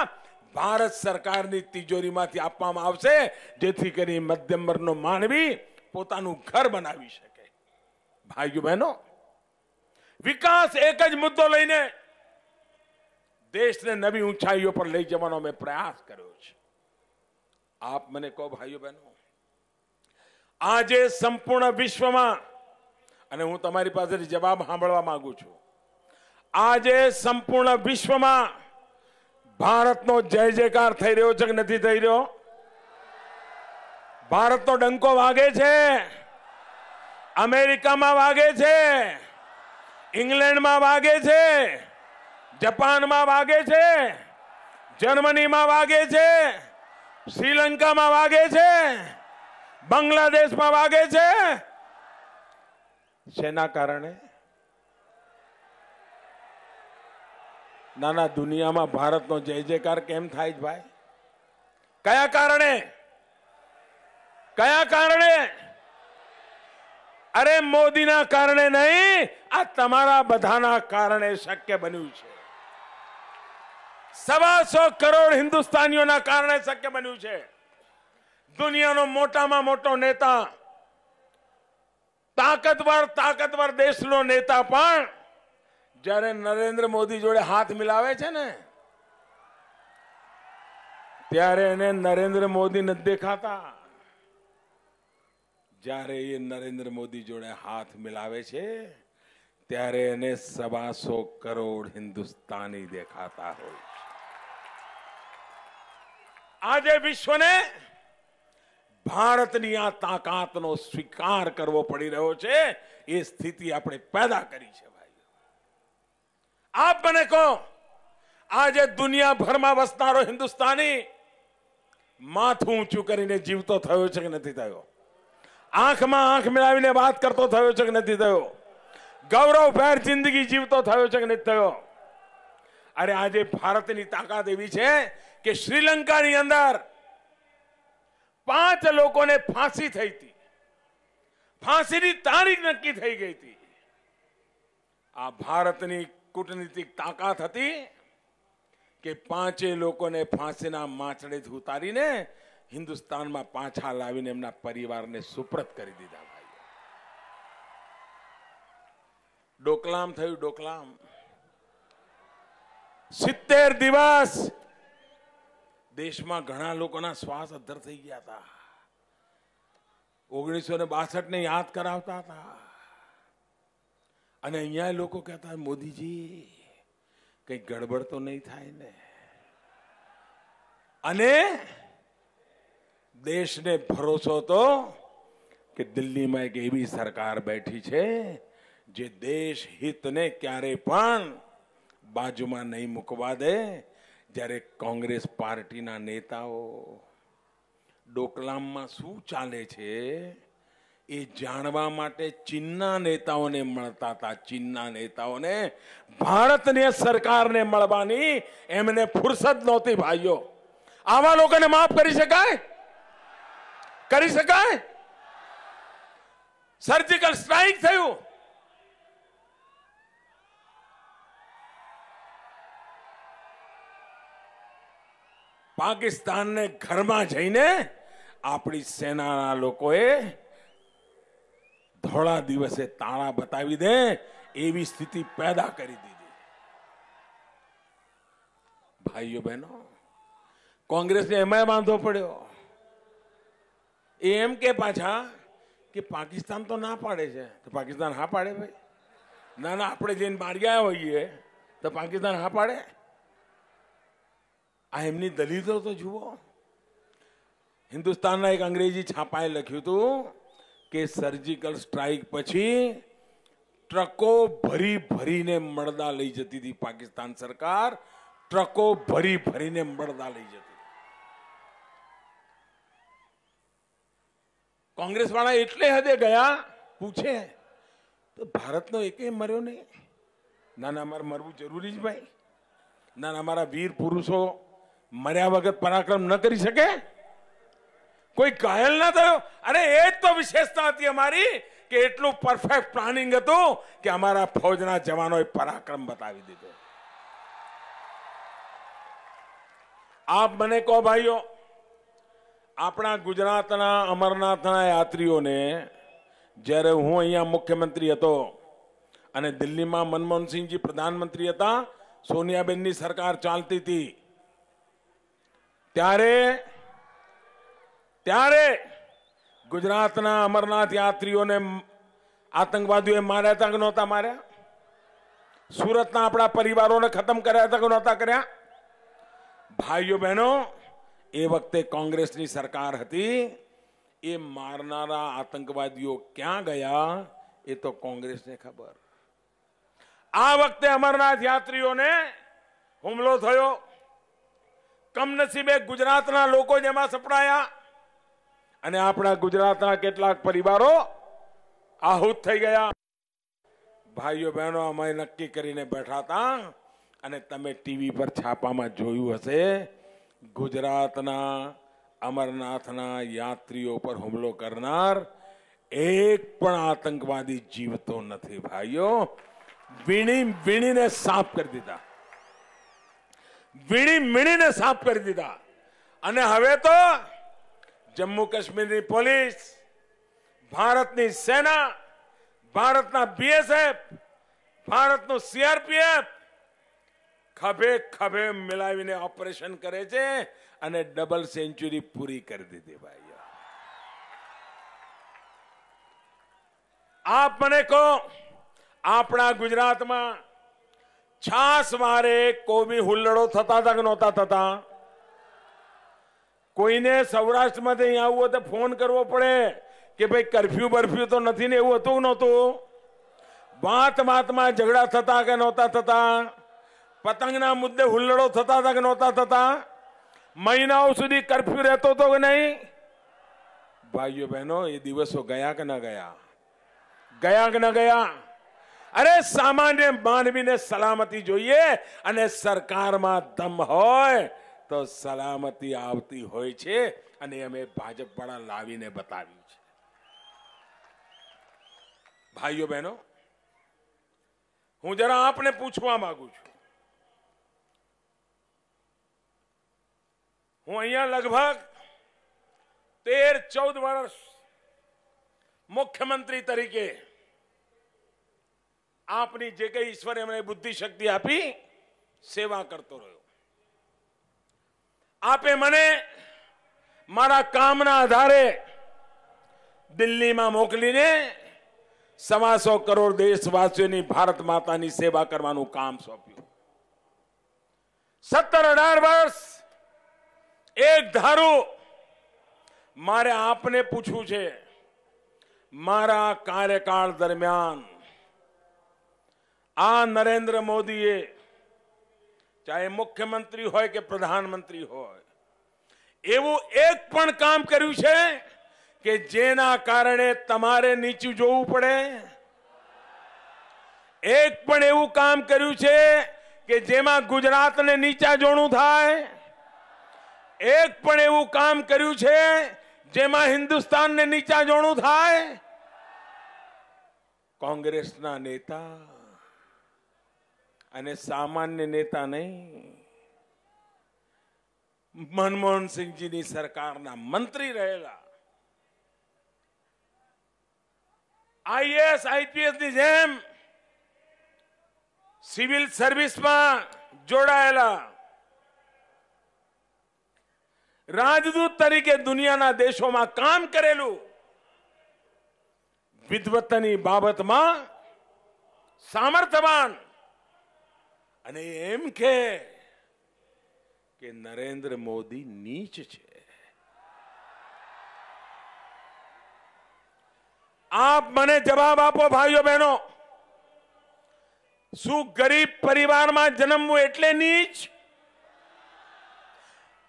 ભારત સરકારની તિજોરીમાંથી આપવામાં આવશે, જેથી કરી મધ્યમ વર્ગનો માનવી પોતાનું ઘર બનાવી શકે. ભાઈઓ બહેનો, વિકાસ એક જ મુદ્દો લઈને દેશને નવી ઊંચાઈઓ પર લઈ જવાનો મેં પ્રયાસ કર્યો છે. આપ મને કહો ભાઈઓ બહેનો, આજે સંપૂર્ણ વિશ્વમાં અને હું તમારી પાસેથી જવાબ સાંભળવા માંગુ છું. આજે સંપૂર્ણ વિશ્વમાં ભારતનો જય જયકાર થઈ રહ્યો છે કે નથી થઈ રહ્યો? ભારતનો ડંકો વાગે છે? અમેરિકામાં વાગે છે? ઇંગ્લેન્ડમાં વાગે છે? જપાનમાં વાગે છે? જર્મનીમાં વાગે છે? શ્રીલંકામાં વાગે છે? બાંગ્લાદેશમાં વાગે છે? શેના કારણે? નાના દુનિયામાં ભારતનો જય જયકાર કેમ થાય છે ભાઈ? કયા કારણે? કયા કારણે? અરે મોદીના કારણે નહીં, આ તમારા બધાના કારણે શક્ય બન્યું છે. સવાસો કરોડ હિન્દુસ્તાનીઓના કારણે શક્ય બન્યું છે. દુનિયાનો મોટામાં મોટો નેતા તાકતવર તાકતવર દેશનો નેતા પણ જ્યારે નરેન્દ્ર મોદી જોડે હાથ મિલાવે છે ને, ત્યારે એને નરેન્દ્ર મોદી નથી દેખાતા. જ્યારે એ નરેન્દ્ર મોદી જોડે હાથ મિલાવે છે, ત્યારે એને સવાસો કરોડ હિન્દુસ્તાની દેખાતા હોય આજે વિશ્વને ભારતની આ તાકાતનો સ્વીકાર કરવો પડી રહ્યો છે, એ સ્થિતિ આપણે પેદા કરી છે ભાઈ આપ મને કહો, આજે દુનિયાભરમાં વસનારો હિન્દુસ્તાની માથું ઊંચું કરીને જીવતો થયો છે કે નથી થયો? આંખમાં આંખ મિલાવીને વાત કરતો થયો છે કે નથી થયો? ગૌરવભેર જિંદગી જીવતો થયો છે કે નથી થયો? અરે આજે ભારતની તાકાત એવી છે કે શ્રીલંકાની અંદર પાંચ લોકોને ફાંસી થઈ હતી. ફાંસીની તારીખ નક્કી થઈ ગઈ હતી. આ ભારતની કૂટનીતિક તાકાત હતી કે પાંચે લોકોને ફાંસીના માછડેથી ઉતારીને હિન્દુસ્તાનમાં પાછા લાવીને એમના પરિવારને સુપ્રત કરી દીધા ભાઈ. ડોકલામ થયું ડોકલામ. સિત્તેર દિવસ દેશમાં ઘણા લોકોના શ્વાસ અદ્ધર થઈ ગયા હતા. ઓગણીસો ને બાસઠ ને યાદ કરાવતા હતા. અને અહીંયા લોકો કહેતા, મોદીજી, કઈ ગડબડ તો નહીં થાય ને? અને દેશને ભરોસો તો કે દિલ્હીમાં એક એવી સરકાર બેઠી છે, જે દેશ હિતને ક્યારે પણ બાજુમાં નહીં મૂકવા દે જ્યારે કોંગ્રેસ પાર્ટીના નેતાઓ ડોકલામમાં શું ચાલે છે એ જાણવા માટે ચીનના નેતાઓને મળતા હતા. ચીનના નેતાઓને ભારતની સરકારને મળવાની એમને ફુરસદ નહોતી ભાઈઓ. આવા લોકોને માફ કરી શકાય? કરી શકાય? સર્જિકલ સ્ટ્રાઇક થયું. પાકિસ્તાનને ઘરમાં જઈને આપણી સેનાના લોકોએ ધોળા દિવસે તાળા બતાવી દે, એવી સ્થિતિ પેદા કરી દીધી. ભાઈઓ બહેનો, કોંગ્રેસને એમાં વાંધો પડ્યો. એમ કે પાછા કે પાકિસ્તાન તો ના પાડે છે. તો પાકિસ્તાન હા પાડે ભાઈ? ના ના, આપણે જઈને ગયા હોઈએ તો પાકિસ્તાન હા પાડે? આ એમની દલીલો તો જુઓ. હિન્દુસ્તાનના એક અંગ્રેજી છાપાએ લખ્યું હતું કે સર્જિકલ સ્ટ્રાઇક પછી ટ્રકો ભરી ભરીને મળદા લઈ જતી હતી પાકિસ્તાન સરકાર. ટ્રકો ભરી ભરીને મળદા લઈ જતી. કોંગ્રેસ વાળા એટલે હદે ગયા, પૂછે, તો ભારતનો એકે મર્યો નહીં? ના ના અમારે મરવું જરૂરી જ ભાઈ. ના ના અમારા વીર પુરુષો મર્યા વગર પરાક્રમ ન કરી શકે? કોઈ ઘાયલ ના થયો? અરે, એ જ તો વિશેષતા હતી અમારી કે એટલું પરફેક્ટ પ્લાનિંગ હતું કે અમારા ફૌજના જવાનોએ પરાક્રમ બતાવી દીધો. આપ મને કહો ભાઈઓ, આપણા ગુજરાતના, અમરનાથના યાત્રીઓને જ્યારે હું અહીંયા મુખ્યમંત્રી હતો અને દિલ્હીમાં મનમોહનસિંહજી પ્રધાનમંત્રી હતા, સોનિયાબેનની સરકાર ચાલતી હતી ત્યારે ત્યારે ગુજરાતના અમરનાથ યાત્રીઓને આતંકવાદીઓએ માર્યા હતા કે નહોતા માર્યા? સુરતના આપણા પરિવારોને ખતમ કર્યા હતા કે નહોતા કર્યા? ભાઈઓ બહેનો, એ વખતે કોંગ્રેસની સરકાર હતી, એ મારનારા આતંકવાદીઓ ક્યાં ગયા એ તો કોંગ્રેસને ખબર. આ વખતે અમરનાથ યાત્રીઓને હુમલો થયો. કમનસીબે ગુજરાતના લોકો જ એમાં સપડાયા. અને આપણા ગુજરાતના કેટલાક પરિવારો આહુત થઈ ગયા. ભાઈઓ બહેનો અમે નક્કી કરીને બેઠા હતા અને તમે ટીવી પર છાપામાં જોયું હશે, ગુજરાતના અમરનાથના યાત્રીઓ પર હુમલો કરનાર એક પણ આતંકવાદી જીવતો નથી, ભાઈઓ. વીણી, વીણીને સાફ કરી દીધા. વીણી મીણીને સાફ કરી દીધા. અને હવે તો જમ્મુ કાશ્મીરની પોલીસ, ભારતની સેના, ભારતના બીએસએફ ભારતનું સીઆરપીએફ ખભે ખભે મિલાવીને ઓપરેશન કરે છે અને ડબલ સેન્ચુરી પૂરી કરી દીધી ભાઈ આપ મને કહો, આપણા ગુજરાતમાં છાસ કોઈ બી હુલ્લડો થતા હતા કે નહોતા થતા. કોઈને સૌરાષ્ટ્રમાંથી અહીંયા આવવું તો ફોન કરવો પડે કે ભાઈ કરફ્યુ બરફ્યુ તો નથી ને એવું હતું નહોતું? વાત વાતમાં ઝઘડા થતા કે નહોતા થતા? પતંગના મુદ્દે હુલ્લડો થતા હતા કે નહોતા થતા? મહિનાઓ સુધી કરફ્યુ રહેતો હતો કે નહીં? ભાઈઓ બહેનો, એ દિવસો ગયા કે ન ગયા? ગયા કે ન ગયા? અરે સામાન્ય માનવીને સલામતી જોઈએ અને સરકારમાં દમ હોય તો સલામતી આવતી હોય છે અને અમે ભાજપ વાળા લાવીને બતાવ્યું છે. ભાઈઓ બહેનો, હું જરા આપને પૂછવા માંગુ છું. હું અહીંયા લગભગ તેર ચૌદ વર્ષ મુખ્યમંત્રી તરીકે આપની જે કઈ ઈશ્વરે મને બુદ્ધિ શક્તિ આપી સેવા કરતો રહ્યો. આપે મને મારા કામના આધારે દિલ્હીમાં મોકલીને સવાસો કરોડ દેશવાસીઓની ભારત માતાની સેવા કરવાનું કામ સોંપ્યું. સત્તર અઢાર વર્ષ એક ધારું મારે આપને પૂછવું છે, મારા કાર્યકાળ દરમિયાન આ નરેન્દ્ર મોદીએ, ચાહે મુખ્યમંત્રી હોય કે પ્રધાનમંત્રી હોય, એવું એક પણ કામ કર્યું છે કે જેના કારણે તમારે નીચું જોવું પડે. એક પણ એવું કામ કર્યું છે કે જેમાં ગુજરાતને નીચા જોણું થાય. એક પણ એવું કામ કર્યું છે જેમાં હિન્દુસ્તાનને નીચા જોણું થાય. કોંગ્રેસના નેતા અને સામાન્ય નેતા નહીં. મનમોહનસિંહજીની સરકારના મંત્રી રહેલા. આઈએસ આઈપીએસની જેમ સિવિલ સર્વિસમાં જોડાયેલા. રાજદૂત તરીકે દુનિયાના દેશોમાં કામ કરેલું. વિદવતની બાબતમાં સામર્થ્યવાન અને એમ કે કે નરેન્દ્ર મોદી નીચ છે. આપ મને જવાબ આપો ભાઈઓ બહેનો. શું ગરીબ પરિવારમાં જન્મવું એટલે નીચ?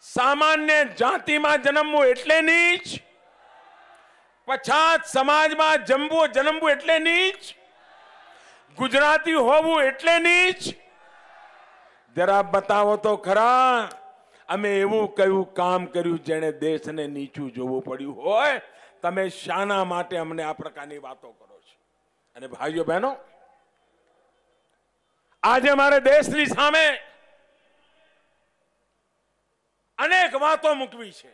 સામાન્ય જાતિમાં જન્મવું એટલે નીચ? પછાત સમાજમાં જમવું જન્મવું એટલે નીચ? ગુજરાતી હોવું એટલે નીચ? જરા બતાવો તો ખરા. અમે એવું કયું કામ કર્યું જેને દેશને નીચું જોવું પડ્યું હોય? તમે શાના માટે અમને આ પ્રકારની વાતો કરો છો. અને ભાઈઓ બહેનો, આજે મારે દેશની સામે અનેક વાતો મૂકવી છે.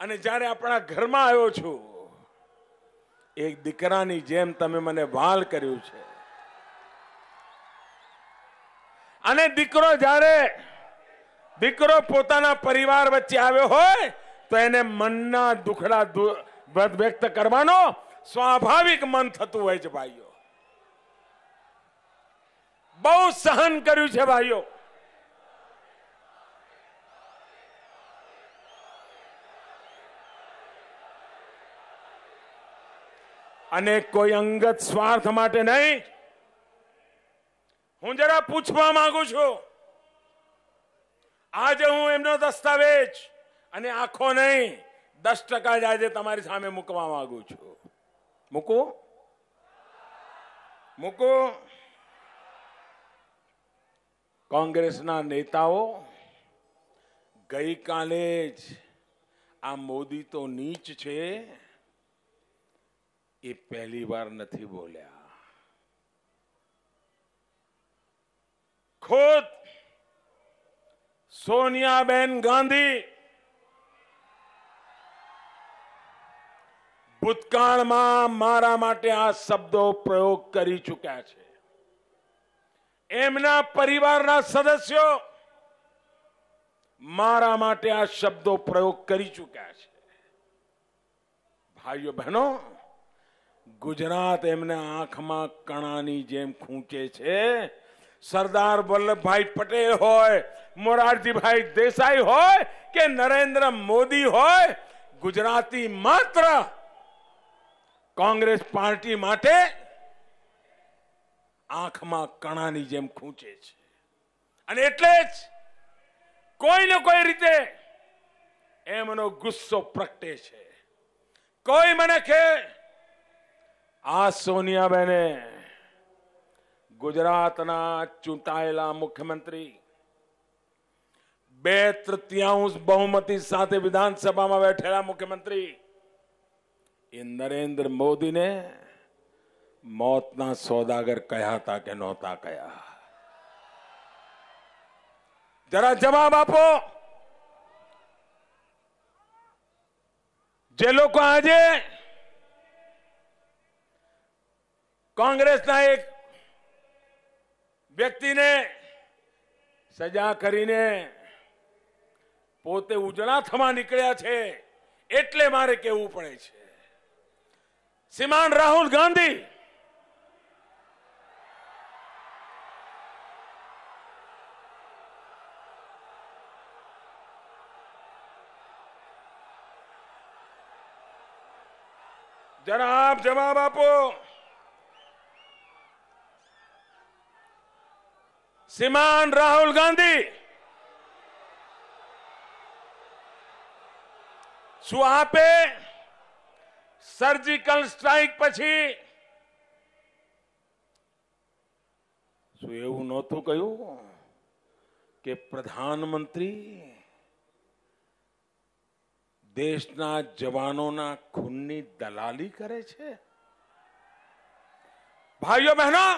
અને જ્યારે આપણા ઘરમાં આવ્યો છું, એક દીકરાની જેમ તમે મને વાલ કર્યું છે. અને દીકરો જ્યારે દીકરો પોતાના પરિવાર વચ્ચે આવ્યો હોય, તો એને મનના દુખડા વ્યક્ત કરવાનો સ્વાભાવિક મન થતું હોય છે, ભાઈઓ. બહુ સહન કર્યું છે, ભાઈઓ. અને કોઈ અંગત સ્વાર્થ માટે નહીં હું જરા પૂછવા માંગુ છું. આજે હું એમનો દસ્તાવેજ અને આખો નહીં, દસ ટકા જ આજે તમારી સામે મૂકવા માંગુ છું. મૂકું? મૂકું? કોંગ્રેસના નેતાઓ, ગઈકાલે જ આ મોદી તો નીચ છે, એ પહેલી વાર નથી બોલ્યા. ખુદ સોનિયાબેન ગાંધી ભૂતકાળમાં મારા માટે આ શબ્દો પ્રયોગ કરી ચૂક્યા છે. એમના પરિવારના સદસ્યો મારા માટે આ શબ્દો પ્રયોગ કરી ચૂક્યા છે. ભાઈઓ બહેનો, ગુજરાત એમને આંખમાં કણાની જેમ ખૂંચે છે. સરદાર વલ્લભભાઈ પટેલ હોય, મોરારજીભાઈ દેસાઈ હોય કે નરેન્દ્ર મોદી હોય, ગુજરાતી માત્ર કોંગ્રેસ પાર્ટી માટે આંખમાં કણાની જેમ ખૂંચે છે. અને એટલે જ કોઈ ને કોઈ રીતે એમનો ગુસ્સો પ્રગટે છે. કોઈ મને કે, આ સોનિયાબેને ગુજરાતના ચૂંટાયેલા મુખ્યમંત્રી બે તૃતીયાંશ બહુમતી સાથે વિધાનસભામાં બેઠેલા મુખ્યમંત્રી એ નરેન્દ્ર મોદીને મોતના સોદાગર કહ્યા હતા કે નહોતા કહ્યા જરા જવાબ આપો જે લોકો આજે કોંગ્રેસના એક વ્યક્તિને સજા કરીને પોતે ઉજળા થવા નીકળ્યા છે એટલે મારે કહેવું પડે છે. શ્રીમાન રાહુલ ગાંધી જરા આપ જવાબ આપો. શ્રીમાન રાહુલ ગાંધી શું આપે સર્જિકલ સ્ટ્રાઇક પછી શું એવું નહોતું કહ્યું કે પ્રધાનમંત્રી દેશના જવાનોના ખૂનની દલાલી કરે છે ભાઈઓ બહેનો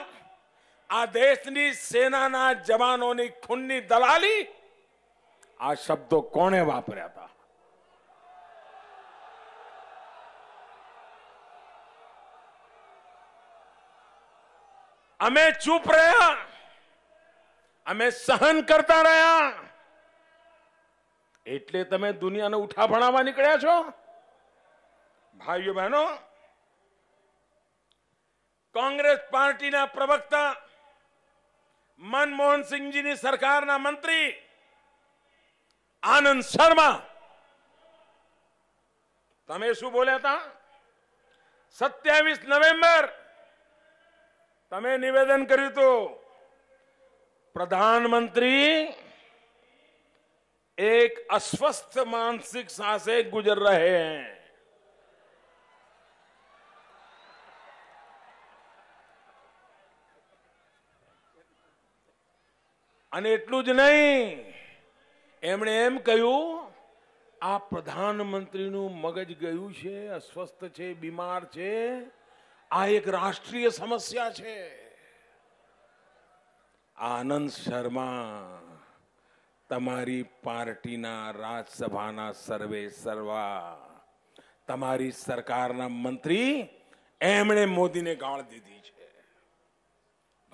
આ દેશની સેનાના જવાનોની ખૂનની દલાલી આ શબ્દો કોણે વાપર્યા હતા અમે ચૂપ રહ્યા અમે સહન કરતા રહ્યા એટલે તમે દુનિયાને ઉઠા ભણાવવા નીકળ્યા છો ભાઈઓ બહેનો કોંગ્રેસ પાર્ટીના પ્રવક્તા મનમોહન સિંહજીની સરકારના મંત્રી આનંદ શર્મા તમે શું બોલ્યા હતા સત્યાવીસ નવેમ્બર તમે નિવેદન કર્યું હતું प्रधानमंत्री एक अस्वस्थ मानसिक सांसे गुजर रहे हैं અને એટલું જ નહીં. એમણે એમ કહ્યું, આ પ્રધાનમંત્રીનું મગજ ગયું છે, અસ્વસ્થ છે, બીમાર છે. આ એક રાષ્ટ્રીય સમસ્યા છે. આનંદ શર્મા, તમારી પાર્ટીના રાજ્યસભાના સર્વે સર્વા, તમારી સરકારના મંત્રી એમણે મોદીને ગાળ દીધી છે.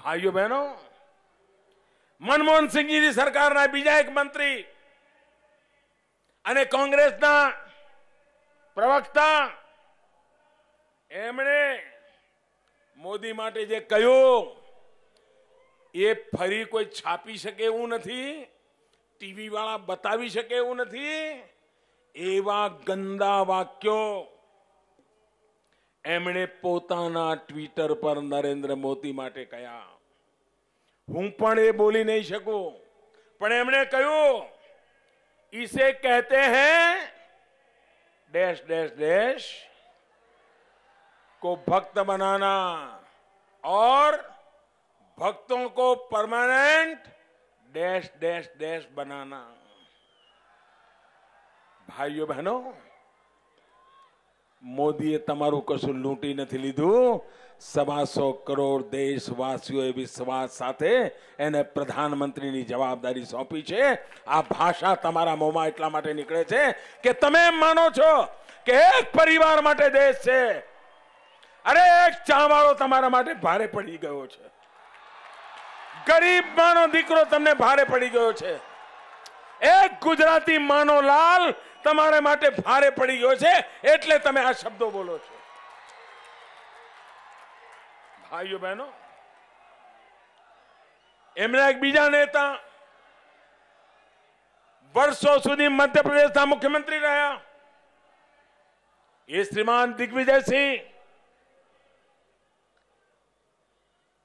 ભાઈઓ બહેનો મનમોહન સિંહજીની સરકારના બીજા એક મંત્રી અને કોંગ્રેસના પ્રવક્તા એમણે મોદી માટે જે કહ્યું, એ ફરી કોઈ છાપી શકે એવું નથી ટીવી વાળા બતાવી શકે એવું નથી, એવા ગંદા વાક્યો એમણે પોતાના ટ્વિટર પર નરેન્દ્ર મોદી માટે કહ્યા. હું પણ એ બોલી નહીં શકું પણ એમણે કહ્યું इसे कहते हैं डैश डैश डैश को भक्त बनाना और भक्तों को परमानेंट डैश डैश डैश बनाना ભાઈઓ બહેનો મોદીએ તમારું કશું લૂંટી નથી લીધું સવાસો કરોડ દેશવાસીઓએ વિશ્વાસ સાથે એને પ્રધાનમંત્રીની જવાબદારી સોંપી છે. આ ભાષા તમારા મોંમાં એટલા માટે નીકળે છે કે તમે માનો છો કે એક પરિવાર માટે દેશ છે. અરે એક ચાવાળો તમારા માટે ભારે પડી ગયો છે. ગરીબ માનો દીકરો તમને ભારે પડી ગયો છે. એક ગુજરાતી માનો લાલ તમારા માટે ભારે પડી ગયો છે. એટલે તમે આ શબ્દો બોલો છો. ભાઈઓ બહેનો, એમના એક બીજા નેતા વર્ષો સુધી મધ્યપ્રદેશના મુખ્યમંત્રી રહ્યા. એ શ્રીમાન દિગ્વિજયસિંહ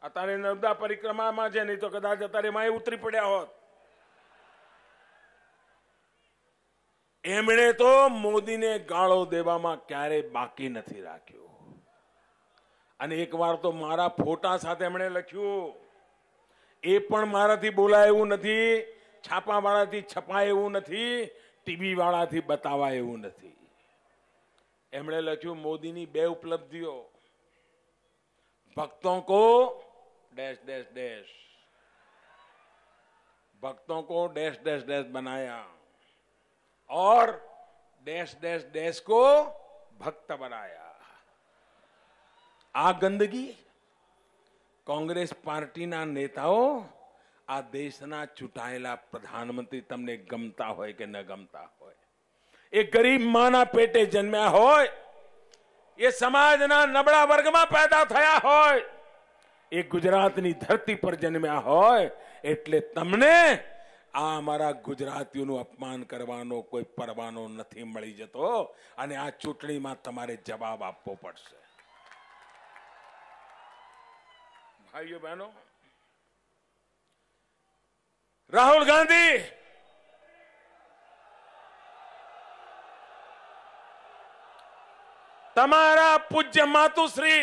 અત્યારે નર્મદા પરિક્રમામાં છે, નહીં તો કદાચ અત્યારે એમાં ઉતરી પડ્યા હોત. એમણે તો મોદીને ગાળો દેવામાં ક્યારેય બાકી નથી રાખ્યું. અને એક વાર તો મારા ફોટા સાથે એમણે લખ્યું એ પણ મારાથી બોલાય એવું નથી છાપાવાળાથી છપાય એવું નથી ટીવી વાળાથી બતાવાય એવું નથી એમણે લખ્યું મોદીની બે ઉપલબ્ધિઓ ભક્તों को डैश डैश डैश भक्तों को डैश डैश डैश बनाया और डैश डैश डैश को भक्त बनाया આ ગંદકી કોંગ્રેસ પાર્ટીના નેતાઓ આ દેશના ચૂંટાયેલા પ્રધાનમંત્રી તમને ગમતા હોય કે ન ગમતા હોય? એ ગરીબ માના પેટે જન્મ્યા હોય, એ સમાજના નબળા વર્ગમાં પેદા થયા હોય, એ ગુજરાતની ધરતી પર જન્મ્યા હોય, એટલે તમને આ અમારા ગુજરાતીઓનું અપમાન કરવાનો કોઈ પરવાનો નથી મળી જતો, અને આ ચૂંટણીમાં તમારે જવાબ આપવો પડશે. ભાઈઓ બહેનો રાહુલ ગાંધી તમારા પૂજ્ય માતુશ્રી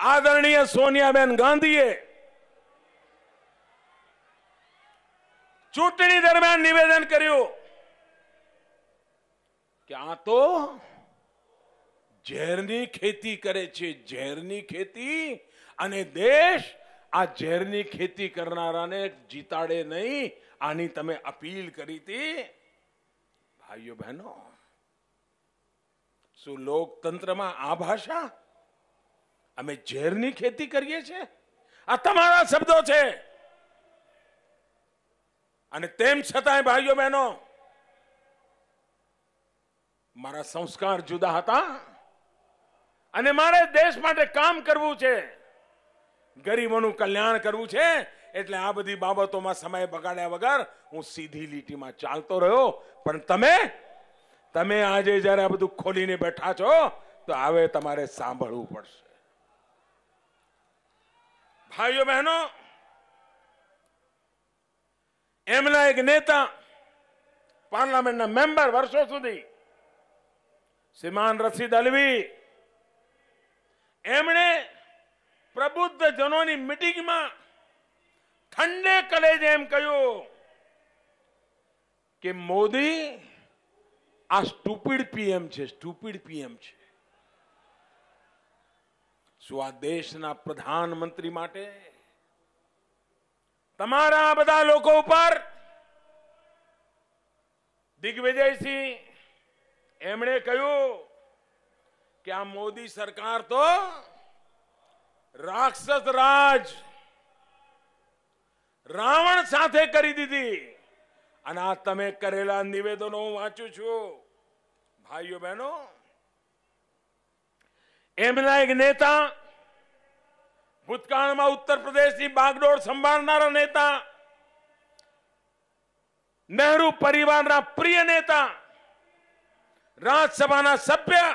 આદરણીય સોનિયાબેન ગાંધીએ ચૂંટણી દરમિયાન નિવેદન કર્યું કે આ તો ઝેરની ખેતી કરે છે, ઝેરની ખેતી અને દેશ આ ઝેરની ખેતી કરનારાને જીતાડે નહીં, આની તમે અપીલ કરી હતી. ભાઈઓ બહેનો, શું લોકતંત્રમાં આ ભાષા? અમે ઝેરની ખેતી કરીએ છીએ આ તમારા શબ્દો છે. અને તેમ છતાંય ભાઈઓ બહેનો, મારા સંસ્કાર જુદા હતા. અને મારે દેશ માટે કામ કરવું છે. ગરીબોનું કલ્યાણ કરવું છે. એટલે આ બધી બાબતોમાં સમય બગાડ્યા વગર હું સીધી લીટીમાં ચાલતો રહ્યો. પણ તમે તમે આજે જ્યારે આ બધું ખોલીને બેઠા છો, તો હવે તમારે સાંભળવું પડશે. ભાઈઓ બહેનો, એમના એક નેતા પાર્લામેન્ટના મેમ્બર વર્ષો સુધી, શ્રીમાન રશીદ અલવી એમણે પ્રબુદ્ધ જનોની મિટિંગમાં ઠંડે કલેજે એમ કહ્યું કે મોદી, આ સ્ટુપિડ પીએમ છે, સ્ટુપિડ પીએમ છે. શું આ દેશના પ્રધાનમંત્રી માટે? તમારા બધા લોકો ઉપર દિગ્વિજયસિંહ એમણે કહ્યું કે આ મોદી સરકાર તો રાક્ષસ રાજ રાવણ સાથે કરી દીધી અને આ તમે કરેલા નિવેદનો હું વાંચું છું ભાઈઓ બહેનો એમના એક નેતા ભૂતકાળમાં ઉત્તર પ્રદેશની બાગડોળ સંભાળનારા નેતા નહેરુ પરિવારના પ્રિય નેતા રાજ્યસભાના સભ્ય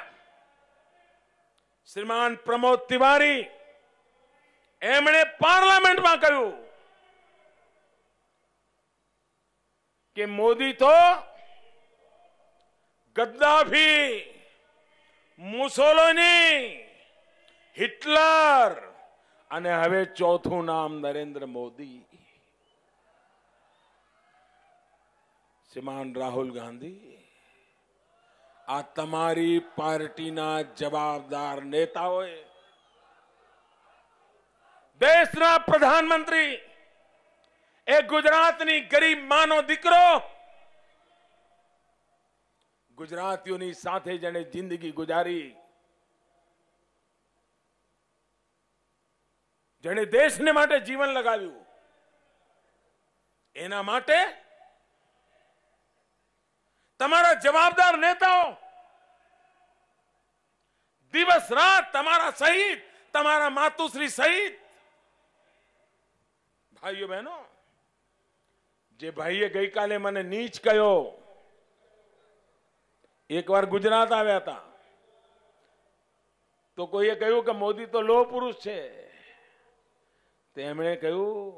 શ્રીમાન પ્રમોદ તિવારી એમણે પાર્લામેન્ટમાં કહ્યું કે મોદી તો ગદ્દાફી, મુસોલોની, હિટલર અને હવે ચોથું નામ નરેન્દ્ર મોદી. શ્રીમાન રાહુલ ગાંધી આ તમારી પાર્ટીના જવાબદાર નેતાઓએ દેશના પ્રધાનમંત્રી, એ ગુજરાતની ગરીબ માનો દીકરો, ગુજરાતીઓની સાથે જેને જિંદગી ગુજારી, જેણે દેશને માટે જીવન લગાવ્યું, એના માટે તમારા જવાબદાર નેતાઓ. દિવસ રાત તમારા સહિત તમારા માતુશ્રી સહિત ભાઈઓ બહેનો, જે ભાઈએ ગઈકાલે મને નીચ કહ્યો એકવાર ગુજરાત આવ્યા હતા, તો કોઈએ કહ્યું કે મોદી તો લોહ પુરુષ છે. તેમણે કહ્યું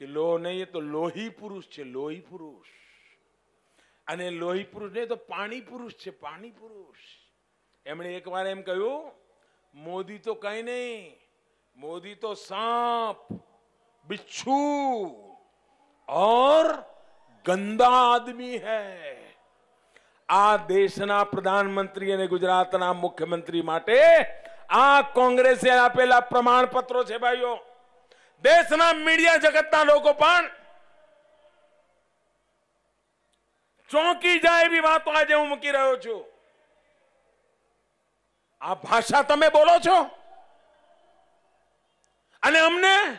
કે લોહ નહીં તો લોહી પુરુષ છે, લોહી પુરુષ. અને લોહી પુરુષ નહીં, તો પાણી પુરુષ છે, પાણી પુરુષ. એમણે એકવાર એમ કહ્યું, મોદી તો કઈ નહીં, મોદી તો સાપ, બિચ્છુ, ઓર ગંદા આદમી હૈ. આ દેશના પ્રધાનમંત્રી અને ગુજરાતના મુખ્યમંત્રી માટે આ કોંગ્રેસે આપેલા પ્રમાણપત્રો છે, ભાઈઓ. દેશના મીડિયા જગતના લોકો પણ ચોંકી જાય એવી વાતો આજે હું મૂકી રહ્યો છું. આ ભાષા તમે બોલો છો? અને અમને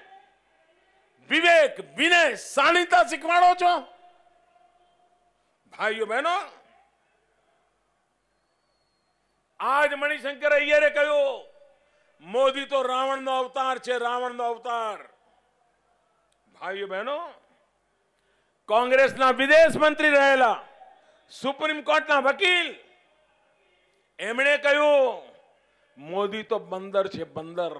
વિવેક, વિનય સાણીતા શીખવાડો છો? ભાઈઓ, બહેનો, આજ મણિશંકર અય્યરે કહ્યું, મોદી તો રાવણનો અવતાર છે, રાવણનો અવતાર. ભાઈઓ, બહેનો કોંગ્રેસના વિદેશ મંત્રી રહેલા સુપ્રીમ કોર્ટના વકીલ એમણે કહ્યું મોદી તો બંદર છે બંદર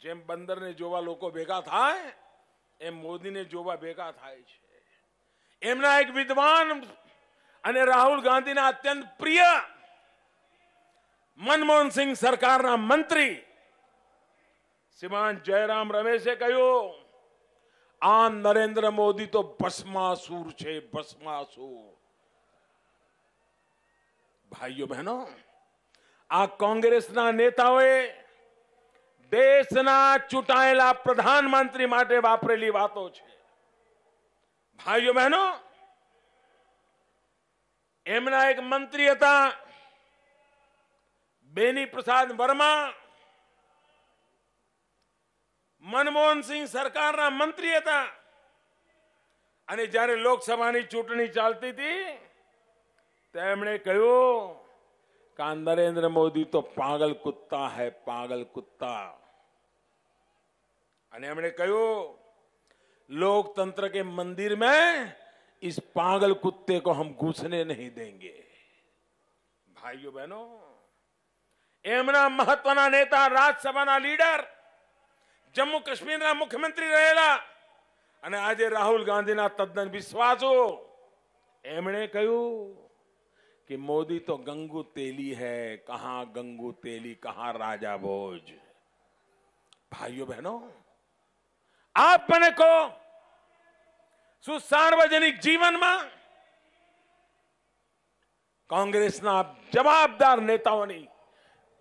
જેમ બંદરને જોવા લોકો ભેગા થાય એમ મોદીને જોવા ભેગા થાય છે એમના એક વિદ્વાન અને રાહુલ ગાંધીના અત્યંત પ્રિય મનમોહન સિંહ સરકારના મંત્રી શ્રીમાન જયરામ રમેશે કહ્યું આ નરેન્દ્ર મોદી તો ભસ્માસુર છે, ભસ્માસુર. ભાઈઓ બહેનો, આ કોંગ્રેસના નેતાઓએ દેશના ચૂંટાયેલા પ્રધાનમંત્રી માટે વાપરેલી વાતો છે. ભાઈઓ બહેનો, એમના એક મંત્રી હતા બેની પ્રસાદ વર્મા. મનમોહનસિંહ સરકારના મંત્રી હતા અને જ્યારે લોકસભાની ચૂંટણી ચાલતી હતી તેમણે કહ્યું કે આ નરેન્દ્ર મોદી તો પાગલ કુત્તા હૈ પાગલ કુત્તા અને એમણે કહ્યું लोकतंत्र के मंदिर में इस पागल कुत्ते को हम घुसने नहीं देंगे ભાઈઓ બહેનો એમના મહત્વના નેતા રાજ્યસભાના લીડર જમ્મુ કાશ્મીરના મુખ્યમંત્રી રહેલા. અને આજે રાહુલ ગાંધીના તદ્દન વિશ્વાસો. એમણે કહ્યું કે મોદી તો ગંગુ તેલી હૈ, કહા ગંગુ તેલી, કહા રાજા ભોજ. ભાઈઓ બહેનો, આપ મને કહો, શું સાર્વજનિક જીવનમાં કોંગ્રેસના જવાબદાર નેતાઓની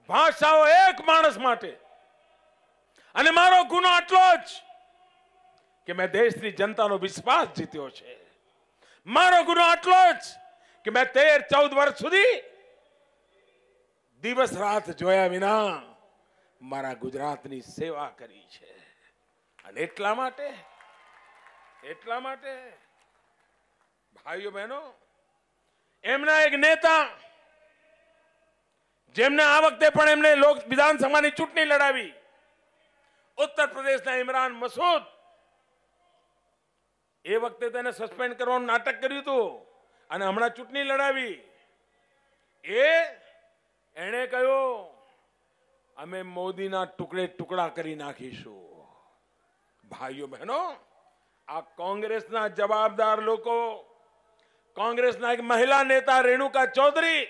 ભાષાઓ એક માણસ માટે અને મારો ગુનો આટલો જ કે મેં દેશની જનતાનો વિશ્વાસ જીત્યો છે. મારો ગુનો આટલો જ કે મેં તેર, ચૌદ વર્ષ સુધી દિવસ રાત જોયા વિના મારા ગુજરાતની સેવા કરી છે. અને એટલા માટે એટલા માટે, ભાઈઓ બહેનો, એમના એક નેતા, જેમને આ વખતે પણ એમને લોક, વિધાનસભાની ચૂંટણી લડાવી ઉત્તર પ્રદેશના ઇમરાન મસૂદ. એ વખતે તેને સસ્પેન્ડ કરવાનું નાટક કર્યું હતું અને હમણાં ચૂંટણી લડાવી. એ એણે કહ્યું, અમે મોદીના ટુકડે ટુકડા કરી નાખીશું. ભાઈઓ બહેનો, આ કોંગ્રેસના જવાબદાર લોકો, કોંગ્રેસના એક મહિલા નેતા રેણુકા ચૌધરી,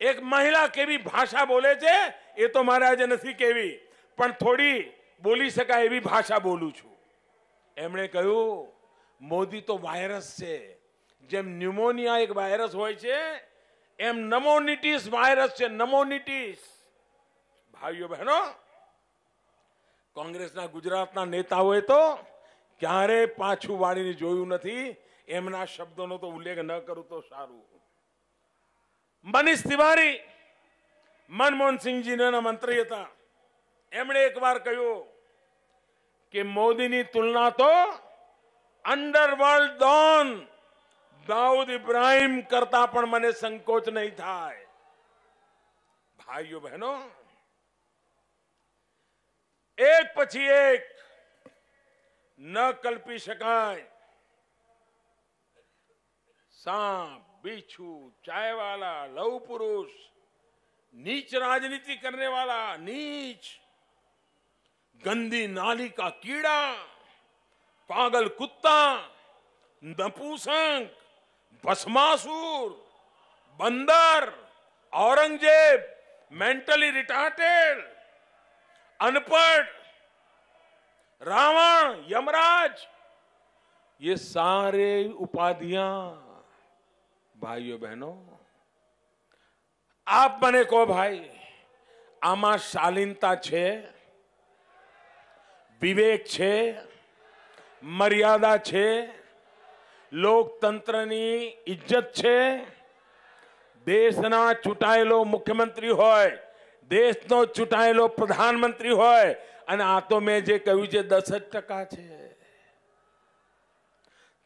એક મહિલા કેવી ભાષા બોલે છે એ તો મારે આજે નથી કેવી પણ થોડી બોલી શકાય એવી ભાષા બોલું છું. એમણે કહ્યું, મોદી તો વાયરસ છે. જેમ ન્યુમોનિયા એક વાયરસ હોય છે, એમ નમોનિટીસ વાયરસ છે. નમોનિટીસ ભાઈઓ, બહેનો, કોંગ્રેસના ગુજરાતના નેતાઓએ તો ક્યારે પાછું વાળીને જોયું નથી, એમના શબ્દોનો તો ઉલ્લેખ ન કરું તો સારું. મનીષ તિવારી, મનમોહનસિંહજીના મંત્રી હતા. એમણે એકવાર કહ્યું કે મોદીની તુલના તો અંડરવર્લ્ડ ડોન દાઉદ ઇબ્રાહિમ કરતા પણ મને સંકોચ નહીં થાય ભાઈઓ બહેનો એક પછી એક ન કલ્પી શકાય सांप बिच्छू चाय वाला लव पुरुष नीच राजनीति करने वाला नीच गंदी नाली का कीड़ा, पागल कुत्ता, नपुसंक, भस्मासुर, बंदर, औरंगज़ेब मेंटली रिटार्टेड अनपढ़, रावण, यमराज, ये सारे उपाधियाँ। भाइयों बहनों, आप बने को भाई, आमा शालीनता छे। વિવેક છે, મર્યાદા છે, લોકતંત્રની ઇજ્જત છે. દેશના ચૂંટાયેલો મુખ્યમંત્રી હોય, દેશનો ચૂંટાયેલો પ્રધાનમંત્રી હોય, અને આ તો મેં જે કહ્યું છે, દસ જ ટકા છે.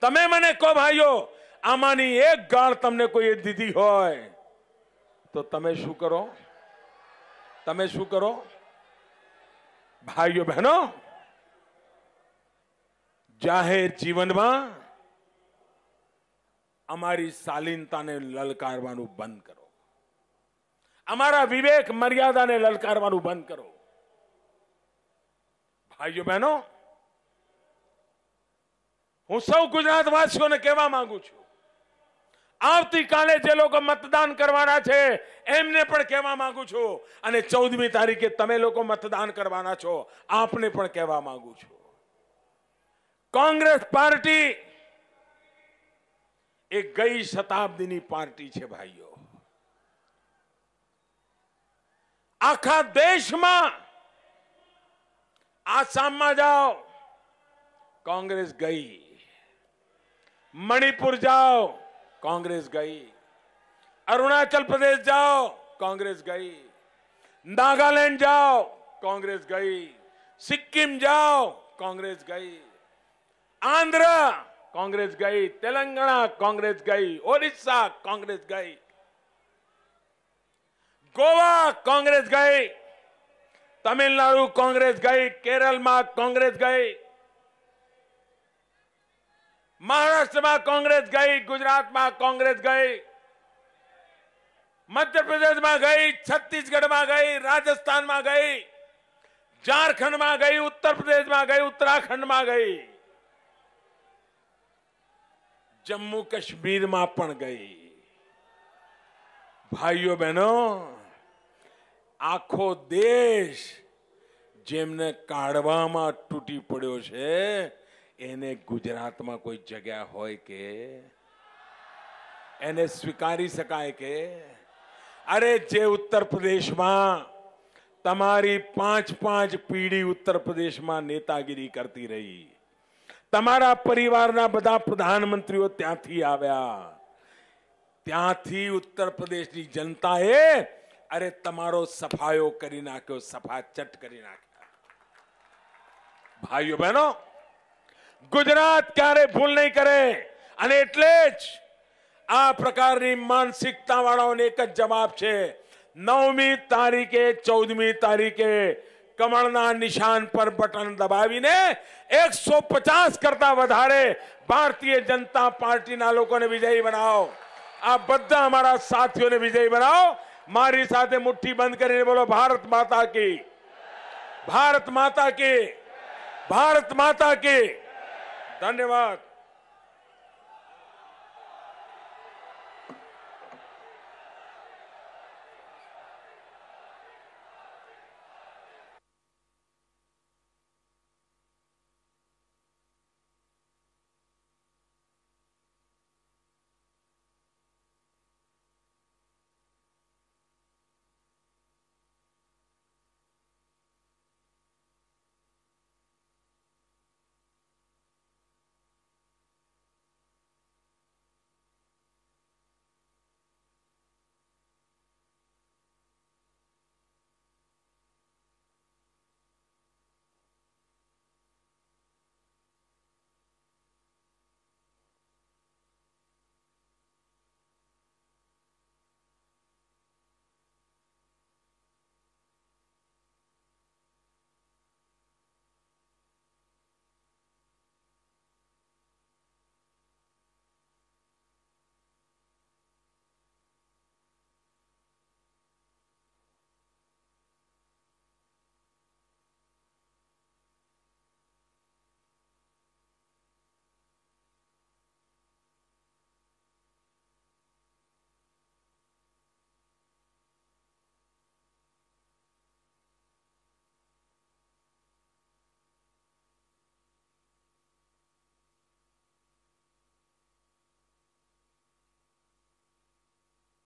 તમે મને કહો ભાઈઓ, આમાંની એક ગાળ તમને કોઈ દીધી હોય, તો તમે શું કરો? તમે શું કરો? ભાઈઓ બહેનો જાહેર જીવનમાં અમારી શાલીનતાને લલકારવાનું બંધ કરો. અમારા વિવેક મર્યાદાને લલકારવાનું બંધ કરો. ભાઈઓ, બહેનો, હું સૌ ગુજરાતવાસીઓને કહેવા માંગુ છું. આવતીકાલે જે લોકો મતદાન કરવાના છે, એમને પણ કહેવા માંગુ છું. અને ચૌદમી તારીખે તમે લોકો મતદાન કરવાના છો, આપને પણ કહેવા માંગુ છું. કોંગ્રેસ પાર્ટી એ ગઈ શતાબ્દીની પાર્ટી છે ભાઈઓ આખા દેશમાં આસામમાં જાઓ કોંગ્રેસ ગઈ मणिपुर जाओ कांग्रेस गई अरुणाचल प्रदेश जाओ कांग्रेस गई नागालैंड जाओ कांग्रेस गई सिक्किम जाओ कांग्रेस गई आंध्र कांग्रेस गई, तेलंगाना कांग्रेस गई, ओडिशा कांग्रेस गई, गोवा कांग्रेस गई, तमिलनाडु कांग्रेस गई केरल में कांग्रेस गई महाराष्ट्र में कांग्रेस गई गुजरात में कांग्रेस गई मध्य प्रदेश में गई छत्तीसगढ़ में गई राजस्थान में गई झारखंड में गई, उत्तर प्रदेश में गई उत्तराखंड में गई। જમ્મુ કાશ્મીરમાં પણ ગઈ. ભાઈઓ બહેનો, આખો દેશ જેમને કાઢવામાં તૂટી પડ્યો છે, એને ગુજરાતમાં કોઈ જગ્યા હોય કે? એને સ્વીકારી શકાય કે? અરે જે ઉત્તર પ્રદેશમાં તમારી પાંચ પાંચ પેઢી ઉત્તર પ્રદેશમાં નેતાગીરી કરતી રહી. તમારા પરિવારના બધા પ્રધાનમંત્રીઓ ત્યાંથી આવ્યા. ત્યાંથી ઉત્તર પ્રદેશની જનતાએ, અરે તમારો સફાયો કરી નાખ્યો, સફાચટ કરી નાખ્યા. ભાઈઓ બહેનો, ગુજરાત ક્યારે ભૂલ નહીં કરે. અને એટલે જ આ પ્રકારની માનસિકતા વાળાઓને એક જ જવાબ છે. નવમી તારીખે, ચૌદમી તારીખે કમળના નિશાન પર બટન દબાવીને એકસો પચાસ કરતા વધારે ભારતીય જનતા પાર્ટીના લોકોને વિજયી બનાવો આ બધા અમારા સાથીઓને વિજયી બનાવો મારી સાથે મુઠ્ઠી બંધ કરીને બોલો ભારત માતા કી ભારત માતા કી ભારત માતા કી ધન્યવાદ